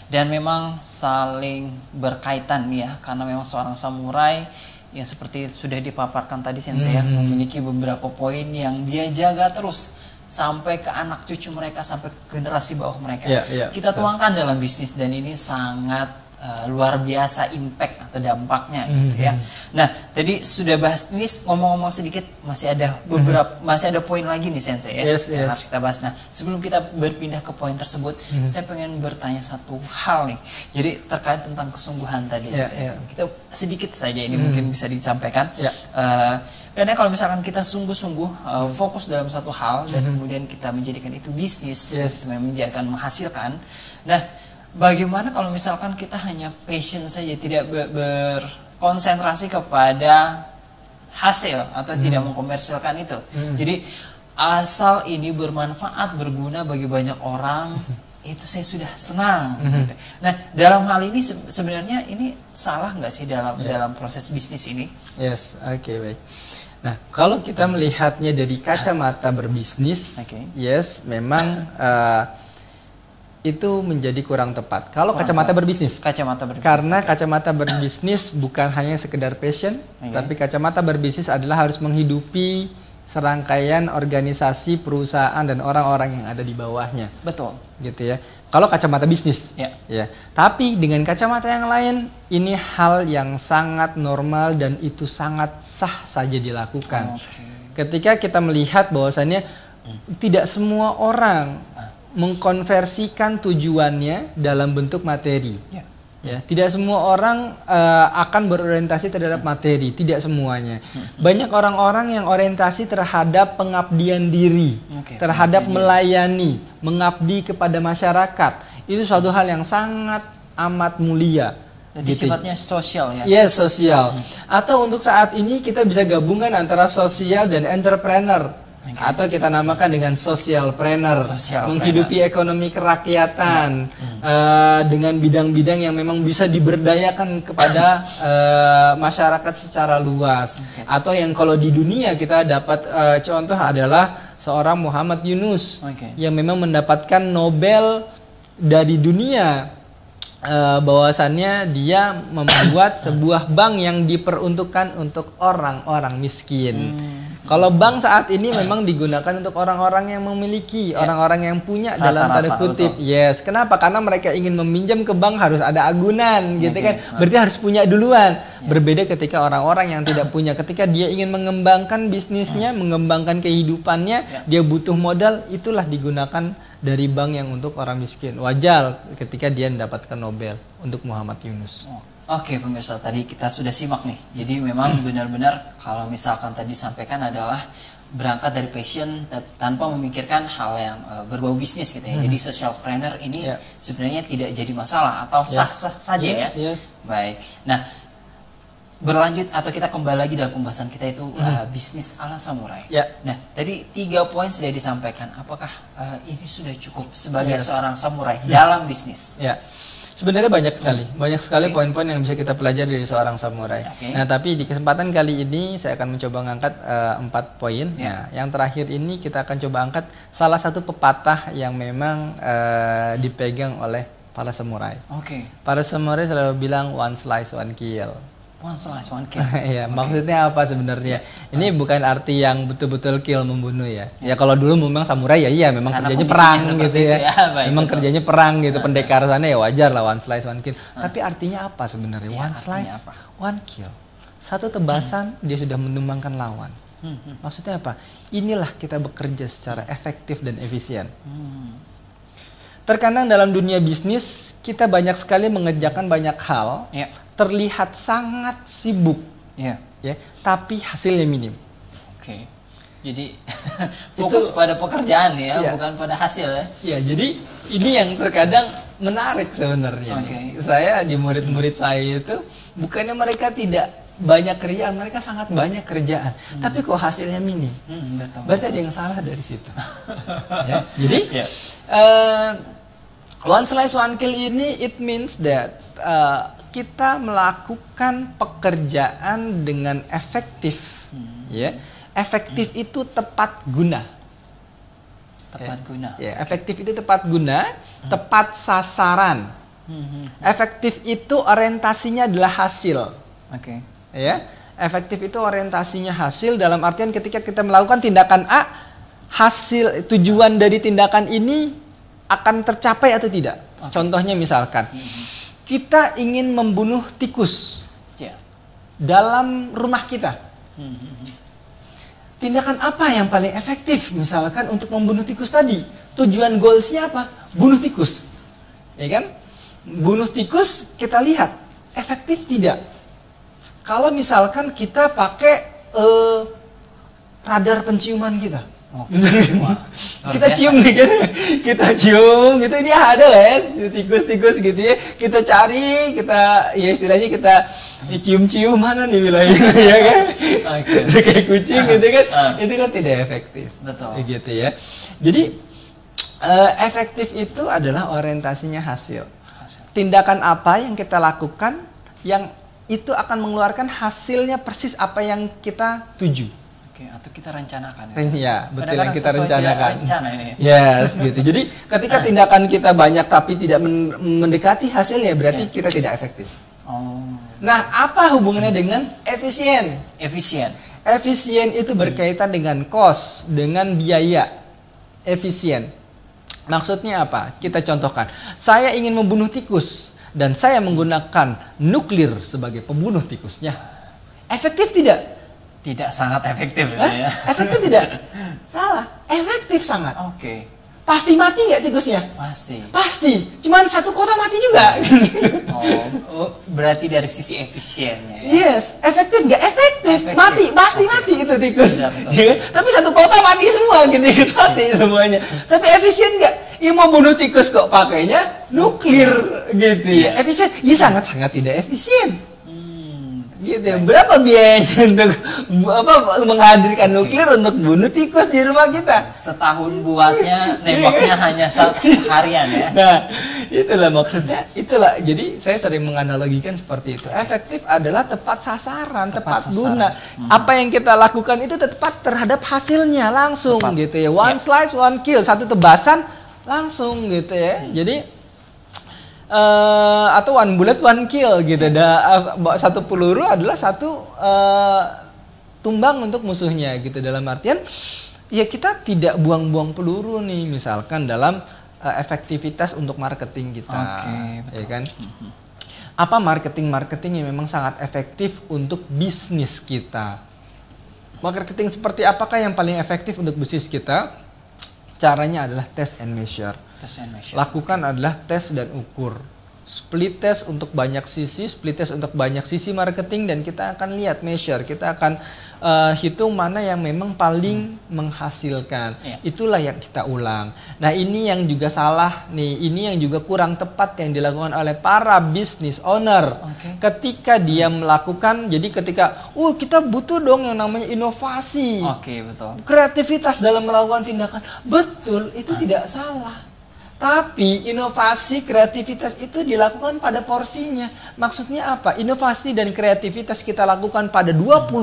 dan memang saling berkaitan ya karena memang seorang samurai yang seperti sudah dipaparkan tadi sensei ya, hmm. ya memiliki beberapa poin yang dia jaga terus sampai ke anak cucu mereka sampai ke generasi bawah mereka. Yeah, yeah, kita tuangkan dalam bisnis dan ini sangat uh, luar biasa impact atau dampaknya gitu ya. Nah, tadi sudah bahas ini ngomong-ngomong sedikit masih ada beberapa masih ada poin lagi nih Sensei ya Yes, yang yes. harus kita bahas. Nah, sebelum kita berpindah ke poin tersebut, saya pengen bertanya satu hal nih. Jadi terkait tentang kesungguhan tadi. Gitu ya. Kita sedikit saja ini mungkin bisa disampaikan. Ya. Eh, karena kalau misalkan kita sungguh-sungguh uh, fokus dalam satu hal dan kemudian kita menjadikan itu bisnis, Yes. gitu, menjadikan menghasilkan. Nah, bagaimana kalau misalkan kita hanya passion saja, tidak be- berkonsentrasi kepada hasil atau tidak mengkomersilkan itu. Jadi asal ini bermanfaat, berguna bagi banyak orang, itu saya sudah senang. gitu. Nah, dalam hal ini se- sebenarnya ini salah nggak sih dalam dalam proses bisnis ini? Yes, oke baik. Nah, kalau kita melihatnya dari kacamata berbisnis, Oke. yes, memang eh, itu menjadi kurang tepat. Kalau Kurang kacamata tepat. berbisnis, Kacamata berbisnis. karena kacamata berbisnis bukan hanya sekedar passion, Oke. tapi kacamata berbisnis adalah harus menghidupi serangkaian organisasi, perusahaan dan orang-orang yang ada di bawahnya, betul. gitu ya. Kalau kacamata bisnis, Ya. Ya, tapi dengan kacamata yang lain, ini hal yang sangat normal dan itu sangat sah saja dilakukan. Oke. Ketika kita melihat bahwasannya tidak semua orang mengkonversikan tujuannya dalam bentuk materi. Ya. Ya, tidak semua orang eh, akan berorientasi terhadap materi, tidak semuanya. Banyak orang-orang yang orientasi terhadap pengabdian diri, Oke, terhadap melayani, mengabdi kepada masyarakat. Itu suatu hal yang sangat amat mulia. Jadi Gitu. sifatnya sosial ya. Yes, sosial. Atau untuk saat ini kita bisa gabungkan antara sosial dan entrepreneur. Atau kita namakan dengan socialpreneur, Socialpreneur. menghidupi ekonomi kerakyatan eh, dengan bidang-bidang yang memang bisa diberdayakan kepada eh, masyarakat secara luas. Atau yang kalau di dunia kita dapat eh, contoh adalah seorang Muhammad Yunus Oke. yang memang mendapatkan Nobel dari dunia eh, bahwasannya dia membuat sebuah bank yang diperuntukkan untuk orang-orang miskin. Kalau bank saat ini memang digunakan untuk orang-orang yang memiliki, orang-orang yang punya dalam tanda kutip. Yes, kenapa? Karena mereka ingin meminjam ke bank harus ada agunan, gitu kan? Berarti harus punya duluan. Berbeda ketika orang-orang yang tidak punya, ketika dia ingin mengembangkan bisnisnya, mengembangkan kehidupannya, dia butuh modal, itulah digunakan dari bank yang untuk orang miskin. Wajar ketika dia mendapatkan Nobel untuk Muhammad Yunus. Oke pemirsa tadi kita sudah simak nih. Jadi memang benar-benar kalau misalkan tadi sampaikan adalah berangkat dari passion ta- tanpa memikirkan hal yang eh, berbau bisnis gitu ya. Jadi social planner ini Ya. sebenarnya tidak jadi masalah atau sah-sah saja Yes, ya. yes. Baik. Nah berlanjut atau kita kembali lagi dalam pembahasan kita itu eh, bisnis ala samurai. Ya. Nah tadi tiga poin sudah disampaikan. Apakah eh, ini sudah cukup sebagai Yes. seorang samurai dalam bisnis? Ya, sebenarnya banyak sekali, banyak sekali poin-poin yang bisa kita pelajari dari seorang samurai. Oke. Nah, tapi di kesempatan kali ini saya akan mencoba mengangkat eh, empat poin. Nah, yang terakhir ini kita akan coba angkat salah satu pepatah yang memang eh, dipegang oleh para samurai. Oke. Para samurai selalu bilang one slice one kill. One slice one kill. Iya, maksudnya apa sebenarnya? Ini bukan arti yang betul-betul kill membunuh ya. Ya kalau dulu memang samurai ya iya memang Karena kerjanya perang gitu itu ya. ya, baik, memang betul. kerjanya perang gitu. Pendekar sana ya wajar lah one slice one kill. Tapi artinya apa sebenarnya? Ya, one slice apa? one kill. Satu tebasan dia sudah menumbangkan lawan. Hmm, Maksudnya apa? Inilah kita bekerja secara efektif dan efisien. Hmm. Terkadang dalam dunia bisnis kita banyak sekali mengerjakan banyak hal Ya. Terlihat sangat sibuk Iya. ya tapi hasilnya minim Oke. Jadi fokus pada pekerjaan ya, Iya. bukan pada hasil ya. ya jadi ini yang terkadang menarik sebenarnya nih. saya di murid-murid saya itu bukannya mereka tidak banyak kerjaan mereka sangat banyak kerjaan tapi kok hasilnya minim Hmm, betul. berarti ada yang salah dari situ ya. jadi Iya. eh, one slice one kill ini it means that eh, kita melakukan pekerjaan dengan efektif. Ya efektif itu tepat guna. Tepat guna. ya efektif itu tepat guna tepat sasaran. Hmm, efektif itu orientasinya adalah hasil. Oke. ya efektif itu orientasinya hasil dalam artian ketika kita melakukan tindakan A hasil tujuan dari tindakan ini akan tercapai atau tidak. Contohnya misalkan kita ingin membunuh tikus dalam rumah kita. Tindakan apa yang paling efektif misalkan untuk membunuh tikus tadi? Tujuan goalsnya apa? Bunuh tikus. Ya kan? Bunuh tikus kita lihat efektif tidak? Kalau misalkan kita pakai eh, radar penciuman kita. Oh, wah, kita cium nih. Kan kita cium. Gitu ini ada kan tikus-tikus gitu ya. Kita cari kita ya istilahnya kita cium-cium mana nih wilayahnya ya kan? Kayak kucing gitu kan. Ah. itu kan tidak efektif. Betul. gitu ya. Jadi eh, efektif itu adalah orientasinya hasil. Hasil. tindakan apa yang kita lakukan yang itu akan mengeluarkan hasilnya persis apa yang kita tuju Oke, atau kita rencanakan ya. Ya, betul yang kita rencanakan. rencana ini. Yes, gitu. Jadi ketika tindakan kita banyak tapi tidak men- mendekati hasilnya berarti kita tidak efektif. Oh, Nah, apa hubungannya dengan efisien? efisien. Efisien itu berkaitan dengan cost, dengan biaya. Efisien. Maksudnya apa? Kita contohkan. Saya ingin membunuh tikus dan saya menggunakan nuklir sebagai pembunuh tikusnya. Efektif tidak? Tidak sangat efektif ya. Efektif tidak? Salah. Efektif sangat. Oke, Pasti mati nggak tikusnya? pasti. Pasti. Cuman satu kota mati juga. Oh, oh, berarti dari sisi efisiennya ya. yes, efektif nggak efektif. Efektif. Mati, pasti Oke. mati itu tikus. Benar, betul. Ya? Tapi satu kota mati semua, gitu tikus mati semuanya. Tapi efisien nggak? Ya mau bunuh tikus kok pakainya nuklir gitu ya. Iya. Efisien? Ya sangat sangat tidak efisien. Hmm, Gitu. ya. Berapa biayanya untuk apa menghadirkan nuklir untuk bunuh tikus di rumah kita? setahun buatnya, nembaknya hanya se- seharian ya. Nah, itulah maksudnya. Itulah. Jadi saya sering menganalogikan seperti itu. Efektif adalah tepat sasaran, tepat, Tepat guna. sasaran. Apa yang kita lakukan itu tepat terhadap hasilnya langsung Tepat. gitu ya. One slice, one kill, satu tebasan langsung gitu ya. Jadi eh atau one bullet one kill gitu. Da, eh, satu peluru adalah satu eh, tumbang untuk musuhnya gitu dalam artian ya kita tidak buang-buang peluru nih misalkan dalam eh, efektivitas untuk marketing kita. Oke, ya kan? Apa marketing-marketing yang memang sangat efektif untuk bisnis kita? Marketing seperti apakah yang paling efektif untuk bisnis kita? Caranya adalah test and measure. Lakukan adalah tes dan ukur. Split test untuk banyak sisi, split test untuk banyak sisi marketing dan kita akan lihat measure, kita akan eh, hitung mana yang memang paling menghasilkan. Iya. Itulah yang kita ulang. Nah, ini yang juga salah nih, ini yang juga kurang tepat yang dilakukan oleh para business owner. Oke. Ketika dia melakukan jadi ketika, "Oh, kita butuh dong yang namanya inovasi." Oke, betul. kreativitas dalam melakukan tindakan betul itu tidak salah tapi inovasi kreativitas itu dilakukan pada porsinya. Maksudnya apa? Inovasi dan kreativitas kita lakukan pada 20%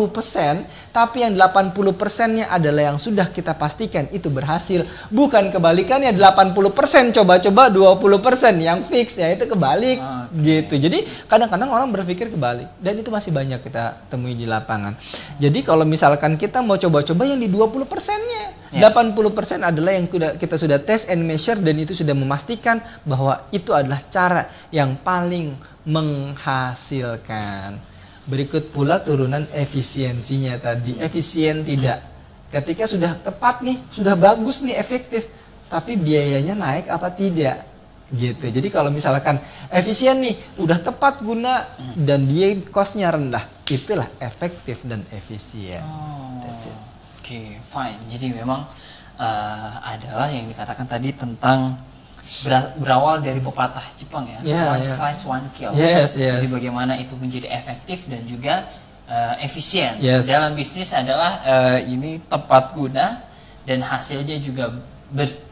tapi yang 80 persennya adalah yang sudah kita pastikan itu berhasil. Bukan kebalikannya 80 persen coba-coba 20 persen yang fix ya itu kebalik. Oke. Gitu jadi kadang-kadang orang berpikir kebalik dan itu masih banyak kita temui di lapangan jadi kalau misalkan kita mau coba-coba yang di 20 persennya Ya. 80% adalah yang kita sudah test and measure dan itu sudah memastikan bahwa itu adalah cara yang paling menghasilkan. Berikut pula turunan efisiensinya tadi. Efisien tidak. Ketika sudah tepat nih, sudah bagus nih efektif, tapi biayanya naik apa tidak? Gitu. Jadi kalau misalkan efisien nih, udah tepat guna dan dia costnya rendah, itulah efektif dan efisien. That's it. Oke, fine. Jadi memang eh, adalah yang dikatakan tadi tentang ber- berawal dari pepatah Jepang ya, Ya, one ya. slice one kill. Yes, yes. Jadi bagaimana itu menjadi efektif dan juga eh, efisien Yes. dalam bisnis adalah eh, ini tepat guna dan hasilnya juga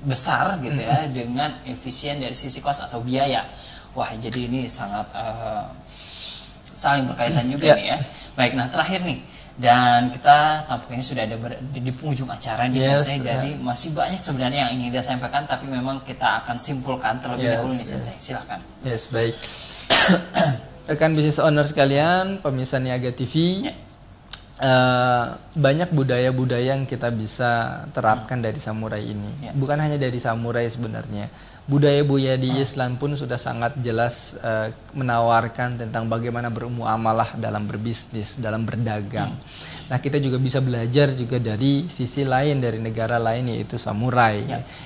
besar gitu ya dengan efisien dari sisi cost atau biaya. Wah, jadi ini sangat eh, saling berkaitan juga Ya. nih ya. Baik, nah terakhir nih dan kita tampaknya sudah ada ber- di, di penghujung acara nih Yes, Sensei ya. dari masih banyak sebenarnya yang ingin dia sampaikan tapi memang kita akan simpulkan terlebih Yes, dahulu nih yes. Sensei. Silakan. Yes, baik. Rekan bisnis owner sekalian, pemirsa Niaga TV, Ya. Eh, banyak budaya-budaya yang kita bisa terapkan dari samurai ini. Ya. Bukan hanya dari samurai sebenarnya, budaya-budaya di Islam pun sudah sangat jelas eh, menawarkan tentang bagaimana bermuamalah dalam berbisnis, dalam berdagang. Nah, kita juga bisa belajar juga dari sisi lain dari negara lain yaitu samurai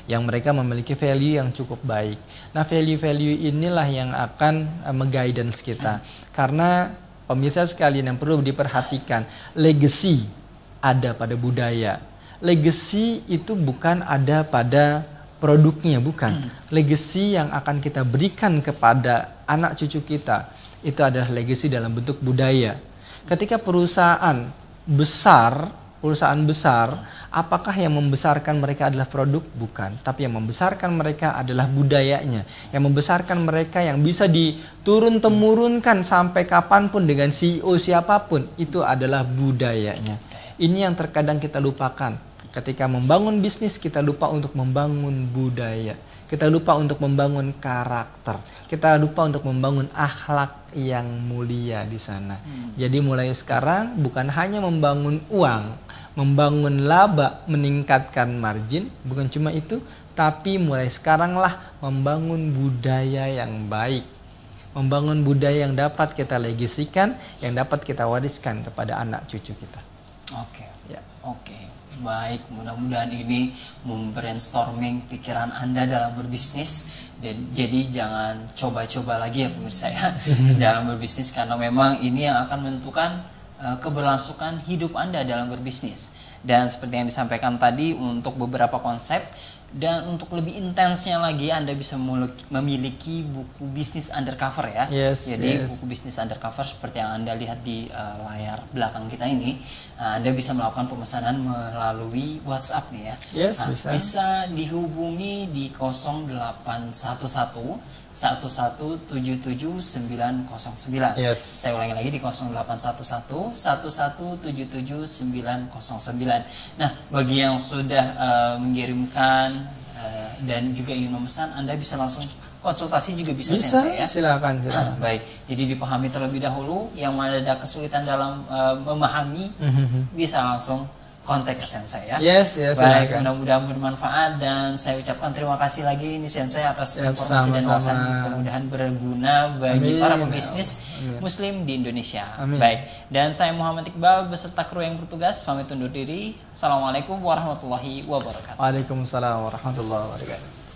yang mereka memiliki value yang cukup baik. Nah, value-value inilah yang akan uh, mengguidance kita. Karena pemirsa sekalian yang perlu diperhatikan, legacy ada pada budaya. Legacy itu bukan ada pada produknya, bukan. Legacy yang akan kita berikan kepada anak cucu kita itu adalah legacy dalam bentuk budaya. Ketika perusahaan besar, perusahaan besar, apakah yang membesarkan mereka adalah produk? Bukan, tapi yang membesarkan mereka adalah budayanya. Yang membesarkan mereka yang bisa diturun temurunkan sampai kapan pun dengan CEO siapa pun itu adalah budayanya. Ini yang terkadang kita lupakan. Ketika membangun bisnis kita lupa untuk membangun budaya. Kita lupa untuk membangun karakter. Kita lupa untuk membangun akhlak yang mulia di sana. Jadi mulai sekarang bukan hanya membangun uang, membangun laba, meningkatkan margin, bukan cuma itu, tapi mulai sekaranglah membangun budaya yang baik. Membangun budaya yang dapat kita legasikan, yang dapat kita wariskan kepada anak cucu kita. Oke. Ya. Oke. Baik, mudah-mudahan ini membrainstorming pikiran Anda dalam berbisnis dan jadi jangan coba-coba lagi ya pemirsa ya dalam berbisnis karena memang ini yang akan menentukan keberlangsungan hidup Anda dalam berbisnis. Dan seperti yang disampaikan tadi untuk beberapa konsep dan untuk lebih intensnya lagi Anda bisa memiliki- memiliki buku bisnis undercover ya. Yes, Jadi yes. buku bisnis undercover seperti yang Anda lihat di uh, layar belakang kita ini, uh, Anda bisa melakukan pemesanan melalui WhatsApp nih ya. Yes, Nah, bisa. bisa dihubungi di 0811 1177909. Yes. Saya ulangi lagi di 0811 1177909. Nah, bagi yang sudah uh, mengirimkan uh, dan juga ingin memesan, Anda bisa langsung konsultasi juga bisa, Bisa, Sensei ya. silakan, silakan. Baik, jadi dipahami terlebih dahulu. Yang mana ada kesulitan dalam uh, memahami, bisa langsung kontak ke Sensei ya. Yes, yes, Baik, silakan. mudah-mudahan bermanfaat dan saya ucapkan terima kasih lagi ini Sensei atas Siap, informasi dan sama-sama. wawasan mudah-mudahan berguna bagi Amin. para pebisnis muslim di Indonesia. Amin. Baik, dan saya Muhammad Iqbal beserta kru yang bertugas pamit undur diri. Assalamualaikum warahmatullahi wabarakatuh. Waalaikumsalam warahmatullahi wabarakatuh.